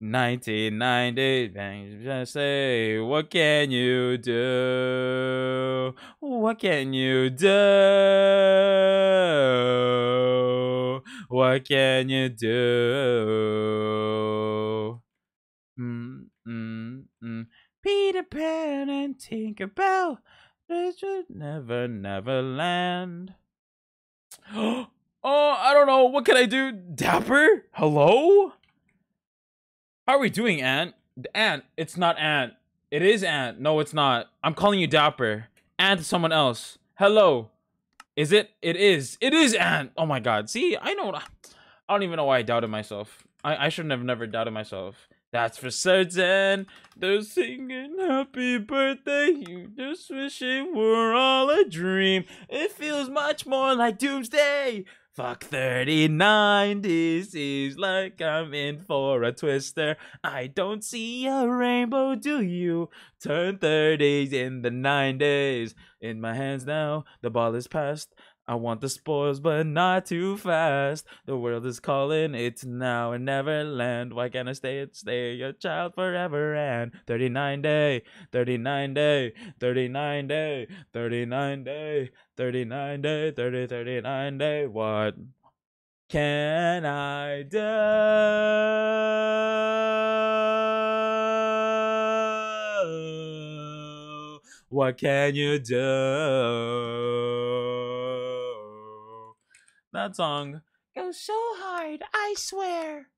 1990, bang, just say, what can you do? What can you do? What can you do? Mm, mm, mm. Peter Pan and Tinkerbell, they should never, never land. *gasps* oh, I don't know. What can I do? Dapper? Hello? How are we doing, Ant? Ant, it's not Ant. It is Ant. No, it's not. I'm calling you Dapper. Ant is someone else. Hello. Is it? It is. It is Ant. Oh my god. See, I know. I don't even know why I doubted myself. I, I shouldn't have never doubted myself. That's for certain. They're singing happy birthday. You just wish it were all a dream. It feels much more like doomsday. Fuck 39, this is like I'm in for a twister. I don't see a rainbow, do you? Turn 30s in the 90s. In my hands now, the ball is passed. I want the spoils, but not too fast. The world is calling, it's now and Neverland. Why can't I stay and stay your child forever? And 39 day, 39 day, 39 day, 39 day, 39 day, 30, 39 day. What can I do? What can you do? That song goes so hard, I swear.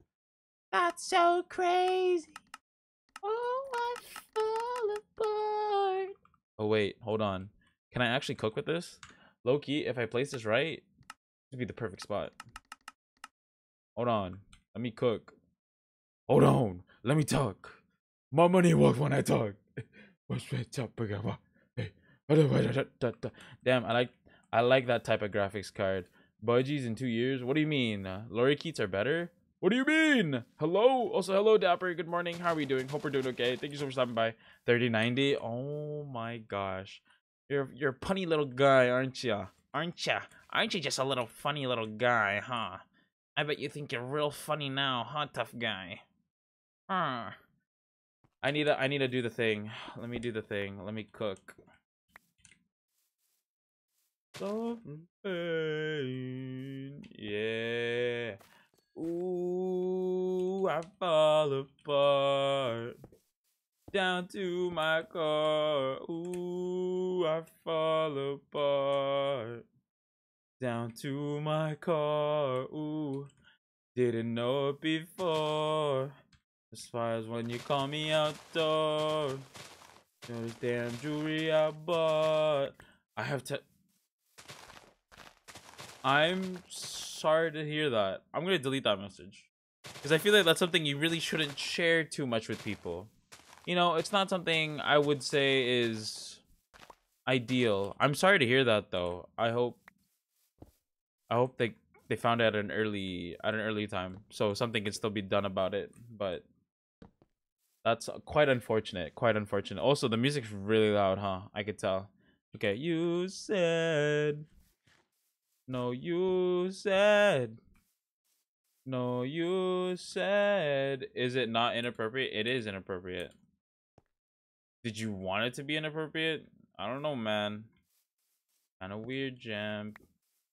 That's so crazy. Oh, I fall apart. Oh, wait, hold on. Can I actually cook with this? Low key, if I place this right, this would be the perfect spot. Hold on. Let me cook. Hold on. Let me talk. My money works when I talk. Damn, I like I like that type of graphics card. Budgies in two years? What do you mean? Lorikeets are better? What do you mean? Hello? Also, hello, Dapper. Good morning. How are we doing? Hope we're doing okay. Thank you so much for stopping by. 3090. Oh my gosh. You're you're a punny little guy, aren't ya? Aren't ya? Aren't you just a little funny little guy, huh? I bet you think you're real funny now, huh, tough guy? Huh. I need to I need to do the thing. *sighs* Let me do the thing. Let me cook. Something, yeah. Ooh, I fall apart. Down to my car. Ooh, I fall apart. Down to my car. Ooh, didn't know it before. As far as when you call me outdoor. Those damn jewelry I bought. I have to. I'm sorry to hear that. I'm gonna delete that message. Because I feel like that's something you really shouldn't share too much with people. You know, it's not something I would say is ideal. I'm sorry to hear that though. I hope I hope they they found out at an early at an early time so something can still be done about it, but that's quite unfortunate. Quite unfortunate. Also, the music's really loud, huh? I could tell. Okay, you said no, you said. No, you said. Is it not inappropriate? It is inappropriate. Did you want it to be inappropriate? I don't know, man. Kind of weird jam.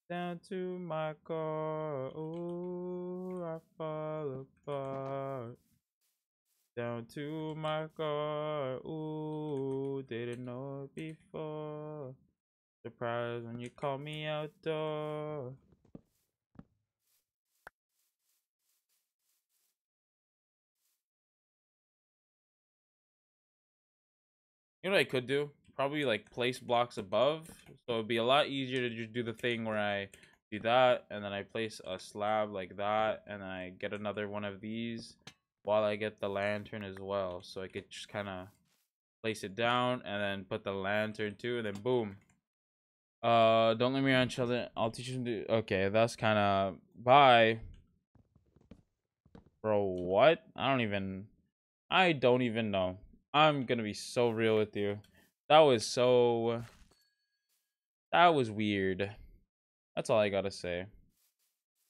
Down to my car. Ooh, I fall apart. Down to my car. Ooh, didn't know it before. Surprise when you call me out, outdoor. You know what I could do? Probably like place blocks above. So it'd be a lot easier to just do the thing where I do that and then I place a slab like that and I get another one of these while I get the lantern as well. So I could just kind of place it down and then put the lantern too and then boom. Uh, don't let me around children. I'll teach you to. Okay, that's kind of bye. Bro, what? I don't even. I don't even know. I'm gonna be so real with you. That was so. That was weird. That's all I gotta say.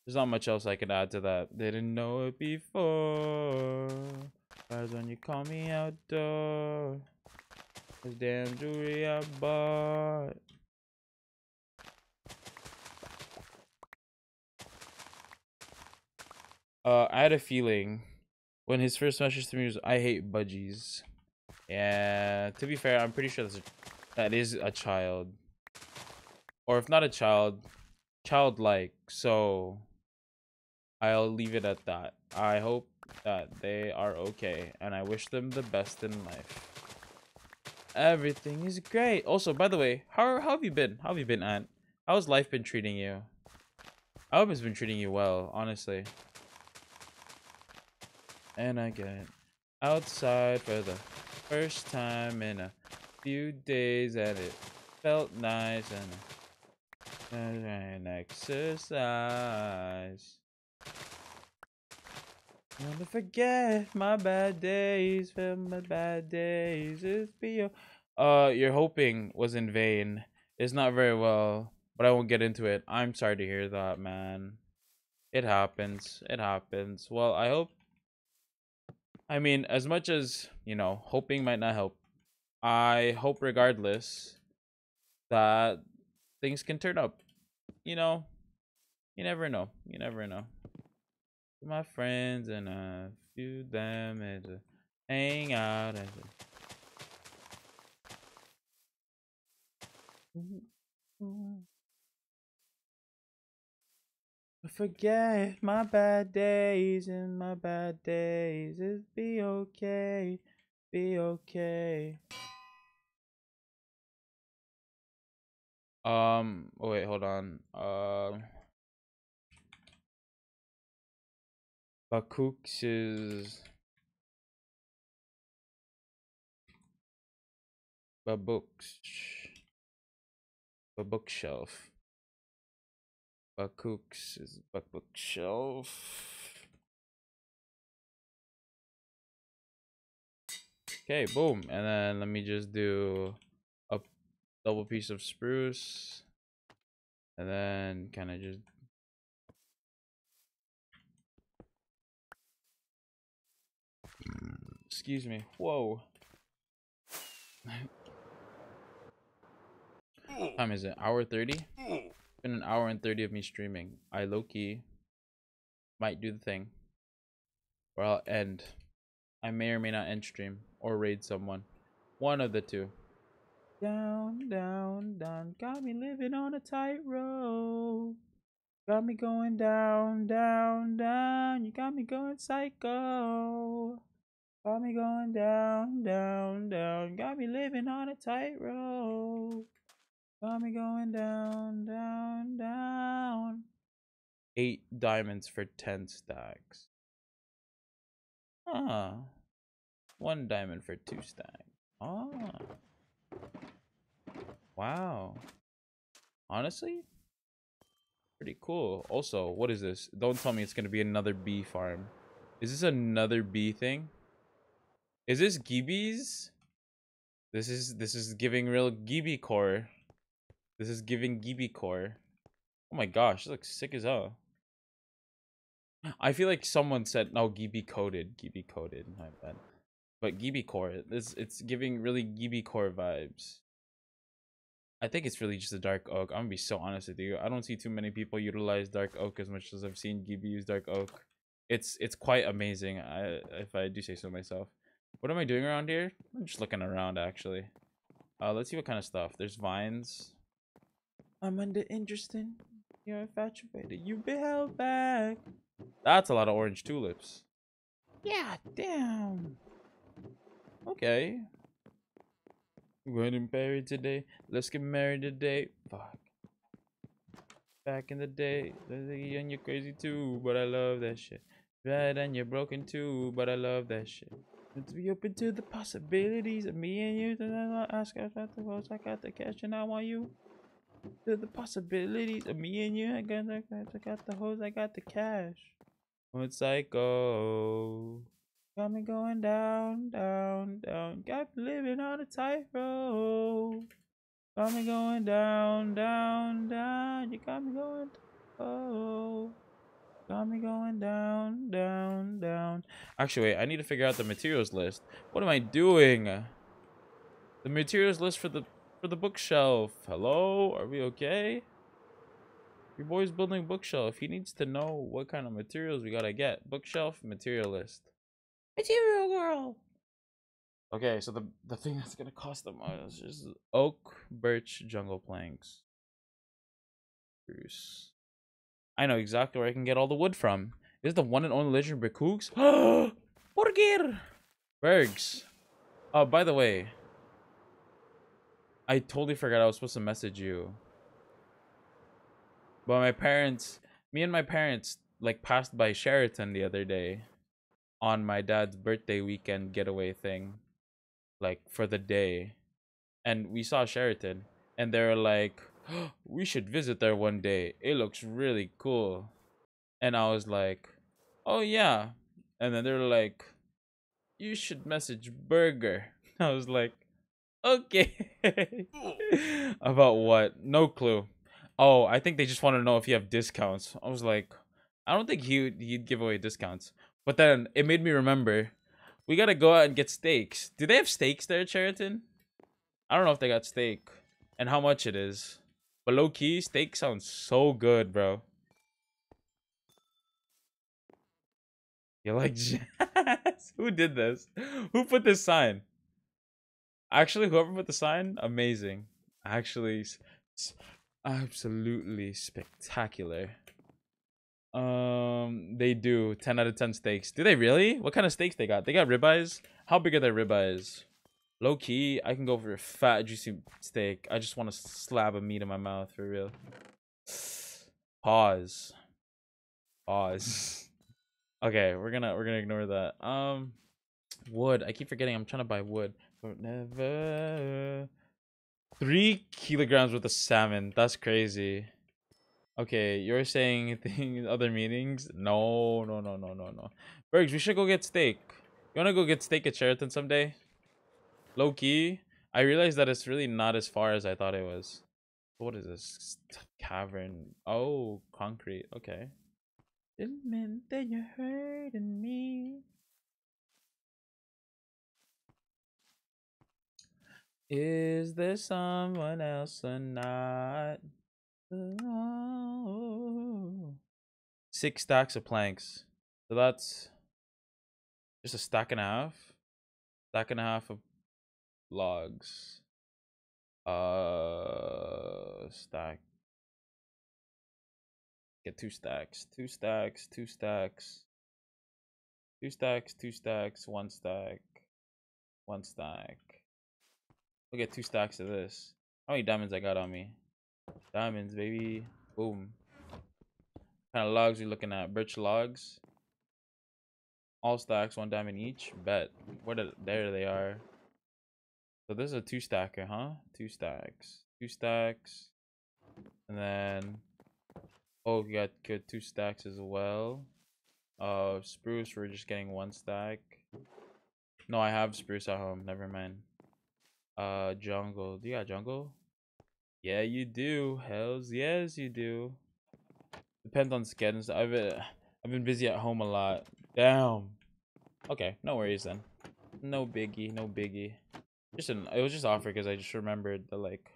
There's not much else I could add to that. They didn't know it before. Cause when you call me outdoor, this damn jewelry I bought. Uh, I had a feeling when his first message to me was, "I hate budgies." Yeah, to be fair, I'm pretty sure that's a, that is a child, or if not a child, childlike. So I'll leave it at that. I hope that they are okay, and I wish them the best in life. Everything is great. Also, by the way, how how have you been? How have you been, Ant? How's life been treating you? I hope it's been treating you well, honestly. And I get outside for the first time in a few days, and it felt nice and an exercise. Never forget my bad days, feel my bad days. It's be your uh your hoping was in vain. It's not very well, but I won't get into it. I'm sorry to hear that, man. It happens. It happens. Well, I hope I mean, as much as, you know, hoping might not help, I hope regardless that things can turn up. You know, you never know. You never know. My friends and a few them and hang out and. Forget my bad days and my bad days. It's be okay, be okay. Um, oh wait, hold on. Um, Bakooks is Babooks, bookshelf. Bakooks is bookshelf. Okay, boom. And then let me just do a double piece of spruce. And then kind of just Excuse me. Whoa. *laughs* time is it? Hour 30? Been an hour and 30 of me streaming. I low-key might do the thing. Or I'll end. I may or may not end stream. Or raid someone. One of the two. Down, down, down. Got me living on a tightrope. Got me going down, down, down. You got me going psycho. Got me going down, down, down. Got me living on a tightrope. Got me going down, down, down. Eight diamonds for ten stacks. Ah. One diamond for two stacks. Ah. Wow. Honestly? Pretty cool. Also, what is this? Don't tell me it's gonna be another bee farm. Is this another bee thing? Is this Gibi's? This is this is giving real Gibi core. This is giving Gibi core. Oh my gosh, looks sick as hell. I feel like someone said no Gibi coded. Gibi coded, my bad. But Gibi core. This it's giving really Gibi core vibes. I think it's really just a dark oak. I'm gonna be so honest with you. I don't see too many people utilize dark oak as much as I've seen Gibi use dark oak. It's it's quite amazing. I if I do say so myself. What am I doing around here? I'm just looking around actually. Uh, let's see what kind of stuff. There's vines. I'm under interesting. You're infatuated. You've been held back. That's a lot of orange tulips. Yeah, damn. Okay. We're getting married today. Let's get married today. Fuck. Back in the day, and you're crazy too, but I love that shit. Right, and you're broken too, but I love that shit. Let's be open to the possibilities of me and you. Then I ask about the. I got the cash and I want you to the possibilities of me and you. I got, I got, I got the hose, I got the cash. One psycho. Got me going down, down, down. Got me living on a tightrope. Got me going down, down, down. You got me going. Oh. Got me going down, down, down. Actually, wait, I need to figure out the materials list. What am I doing? The materials list for the for the bookshelf. Hello? Are we okay? Your boy's building a bookshelf. He needs to know what kind of materials we gotta get. Bookshelf material list. Material girl. Okay, so the the thing that's gonna cost the most is oak, birch, jungle planks. Spruce. I know exactly where I can get all the wood from. Is the one and only legendary Coogs? *gasps* Burger! Bergs. Oh, by the way, I totally forgot I was supposed to message you. But my parents, me and my parents, like passed by Sheraton the other day on my dad's birthday weekend getaway thing, like for the day. And we saw Sheraton, and they were like, *gasps* we should visit there one day. It looks really cool. And I was like, oh yeah. And then they were like, you should message Burger. *laughs* I was like, okay. *laughs* About what? No clue. Oh, I think they just want to know if you have discounts. I was like, I don't think he he'd give away discounts. But then it made me remember, we gotta go out and get steaks. Do they have steaks there at? I don't know if they got steak and how much it is. But low key, steak sounds so good, bro. You're like *laughs* jazz? Who did this? Who put this sign? Actually, whoever put the sign, amazing. Actually, absolutely spectacular. Um, they do 10 out of 10 steaks. Do they really? What kind of steaks they got? They got ribeyes? How big are their ribeyes? Low key, I can go for a fat, juicy steak. I just want a slab of meat in my mouth for real. *sighs* Pause. Pause. *laughs* Okay, we're gonna we're gonna ignore that. Um, wood. I keep forgetting. I'm trying to buy wood. But never. Three kilograms worth of salmon. That's crazy. Okay, you're saying *laughs* things, other meanings? No, no, no, no, no, no. Bergs, we should go get steak. You wanna go get steak at Sheraton someday? Low key, I realized that it's really not as far as I thought it was. What is this? Cavern. Oh, concrete. Okay. Didn't mean that you're hurting me. Is there someone else or not? Oh. Six stacks of planks. So that's just a stack and a half. Stack and a half of logs. Uh, stack. Get two stacks. Two stacks. Two stacks. Two stacks. Two stacks. One stack. One stack. We'll get two stacks of this. How many diamonds I got on me? Diamonds, baby. Boom. What kind of logs you looking at? Birch logs. All stacks, one diamond each. Bet. Where did there they are. So this is a two stacker, huh? Two stacks. Two stacks. And then oh we got good two stacks as well. Uh spruce, we're just getting one stack. No, I have spruce at home, never mind. Uh jungle. Do you got jungle? Yeah, you do. Hells yes you do. Depends on schedules. I've been I've been busy at home a lot. Damn. Okay, no worries then. No biggie, no biggie. Just an it was just offer because I just remembered the like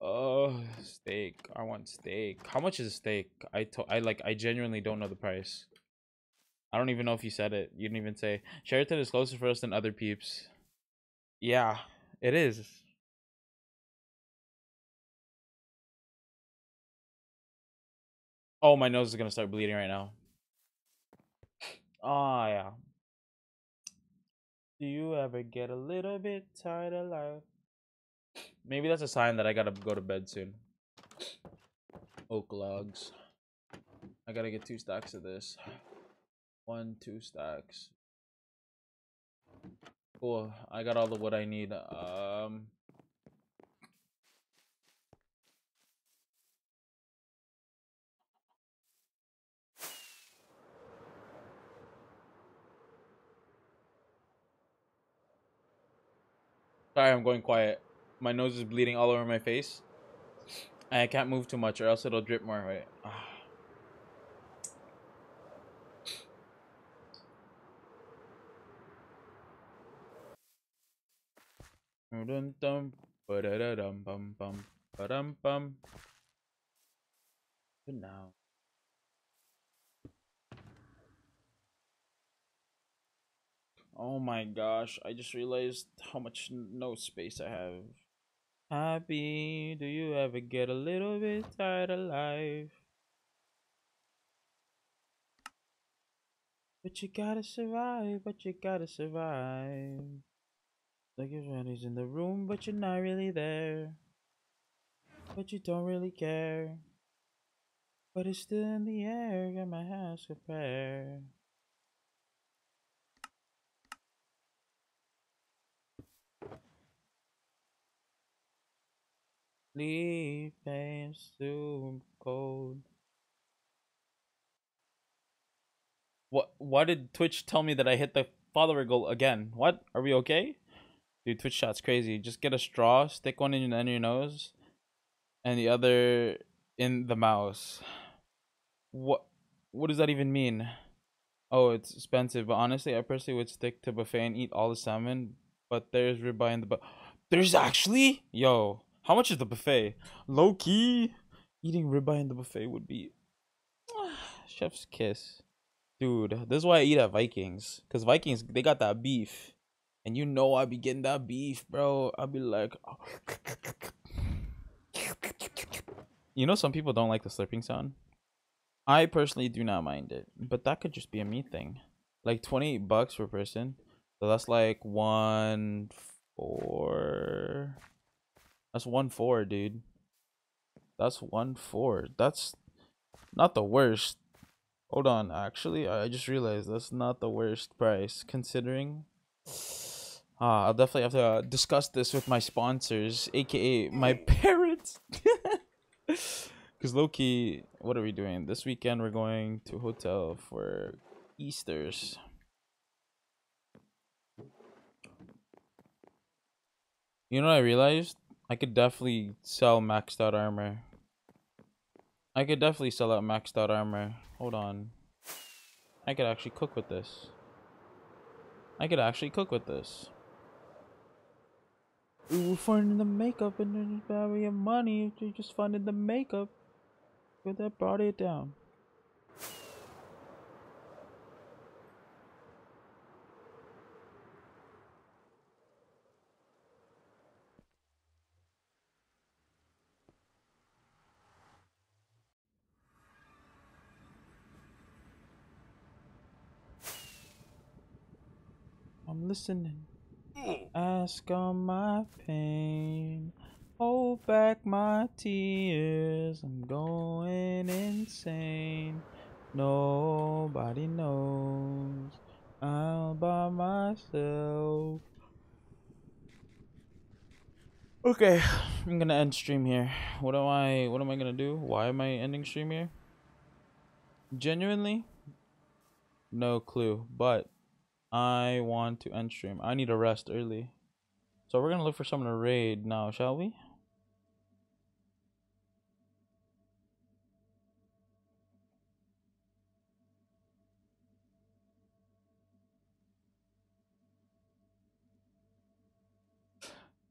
Oh steak. I want steak. How much is a steak? I to I like I genuinely don't know the price. I don't even know if you said it. You didn't even say Sheraton is closer for us than other peeps. Yeah, it is. Oh, my nose is gonna start bleeding right now. Oh yeah. Do you ever get a little bit tired of life? Maybe that's a sign that I gotta go to bed soon. Oak logs. I gotta get two stacks of this. One, two stacks. Cool. I got all the wood I need. Um. Sorry, I'm going quiet. My nose is bleeding all over my face. And I can't move too much or else it'll drip more. Right. Dun dum, ba-da-da-dum, bum bum, ba-dum bum. Good now. Oh my gosh, I just realized how much n- note space I have. Happy, do you ever get a little bit tired of life? But you gotta survive, but you gotta survive. Like everybody's in the room, but you're not really there. But you don't really care. But it's still in the air, got my house prepared. Leave pain soon cold. What? Why did Twitch tell me that I hit the follower goal again? What? Are we okay? Dude, Twitch shot's crazy. Just get a straw, stick one in under your nose, and the other in the mouse. What? What does that even mean? Oh, it's expensive, but honestly, I personally would stick to buffet and eat all the salmon. But there's ribeye in the bu- There's actually yo. How much is the buffet? Low key, eating ribeye in the buffet would be *sighs* chef's kiss, dude. This is why I eat at Vikings, cause Vikings they got that beef, and you know I be getting that beef, bro. I'll be like, you know, some people don't like the slurping sound. I personally do not mind it, but that could just be a me thing. Like twenty bucks per person, so that's like one four. That's one four, dude. That's one four. That's not the worst. Hold on, actually, I just realized that's not the worst price considering. Ah, I'll definitely have to uh, discuss this with my sponsors, aka my *laughs* parents. *laughs* Cause Loki, what are we doing this weekend? We're going to hotel for Easter's. You know what I realized? I could definitely sell maxed out armor. I could definitely sell out maxed out armor. Hold on. I could actually cook with this. I could actually cook with this. We were finding the makeup and then value of money. You just funded the makeup. But that brought it down. I'm listening. Ask on my pain. Hold back my tears. I'm going insane. Nobody knows. I'm by myself. Okay, I'm gonna end stream here. What am I what am I gonna do? Why am I ending stream here? Genuinely? No clue. But I want to end stream. I need a rest early. So we're gonna look for someone to raid now, shall we?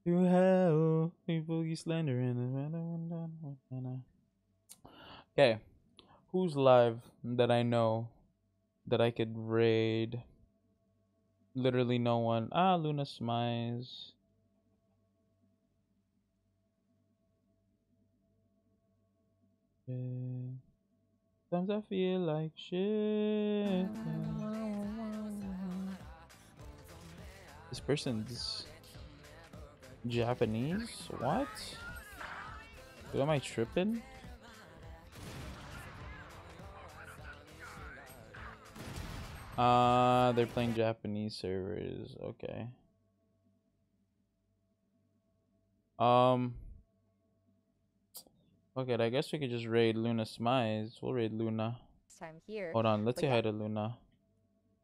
To hell, people you slender in Okay. Who's live that I know that I could raid? Literally no one. Ah, Luna Smiles. Yeah. Sometimes I feel like shit. This person's Japanese? What? Dude, am I tripping? Uh, they're playing Japanese servers. Okay. Um. Okay, I guess we could just raid Luna Smize. We'll raid Luna. time here. Hold on, let's say hi to Luna.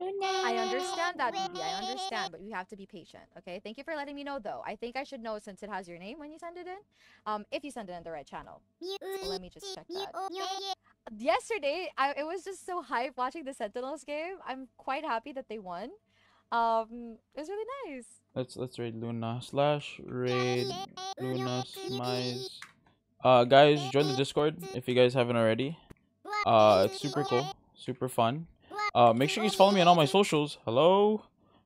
I understand that, BB. I understand, but you have to be patient. Okay. Thank you for letting me know, though. I think I should know since it has your name when you send it in. Um, if you send it in the right channel. So let me just check that. Yesterday, I it was just so hype watching the Sentinels game. I'm quite happy that they won. Um, it's really nice. Let's let's raid Luna slash raid Luna Smize. Uh, guys, join the Discord if you guys haven't already. Uh, it's super cool, super fun. Uh, make sure you guys follow me on all my socials. Hello,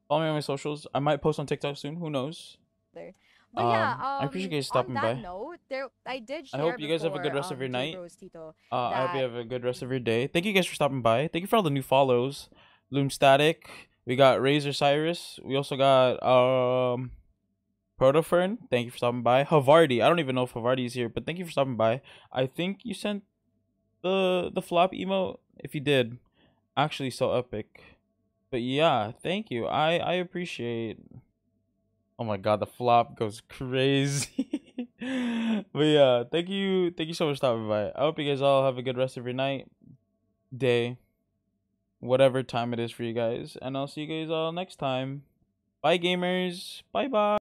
follow me on my socials. I might post on TikTok soon. Who knows? There. But yeah, Um, um, I appreciate you guys stopping by. note, there I did I hope you guys have a good rest of your um, night. J-Bros Tito, Uh, I hope you have a good rest of your day. Thank you guys for stopping by. Thank you for all the new follows. Loom Static. We got Razor Cyrus. We also got um Protofern. Thank you for stopping by. Havardi. I don't even know if Havardi is here, but thank you for stopping by. I think you sent the the flop emo. If you did, actually so epic. But yeah, thank you. I I appreciate. Oh my god, the flop goes *laughs* crazy. but yeah, thank you, thank you so much for stopping by. I hope you guys all have a good rest of your night, day, whatever time it is for you guys, and I'll see you guys all next time. Bye, gamers. Bye bye.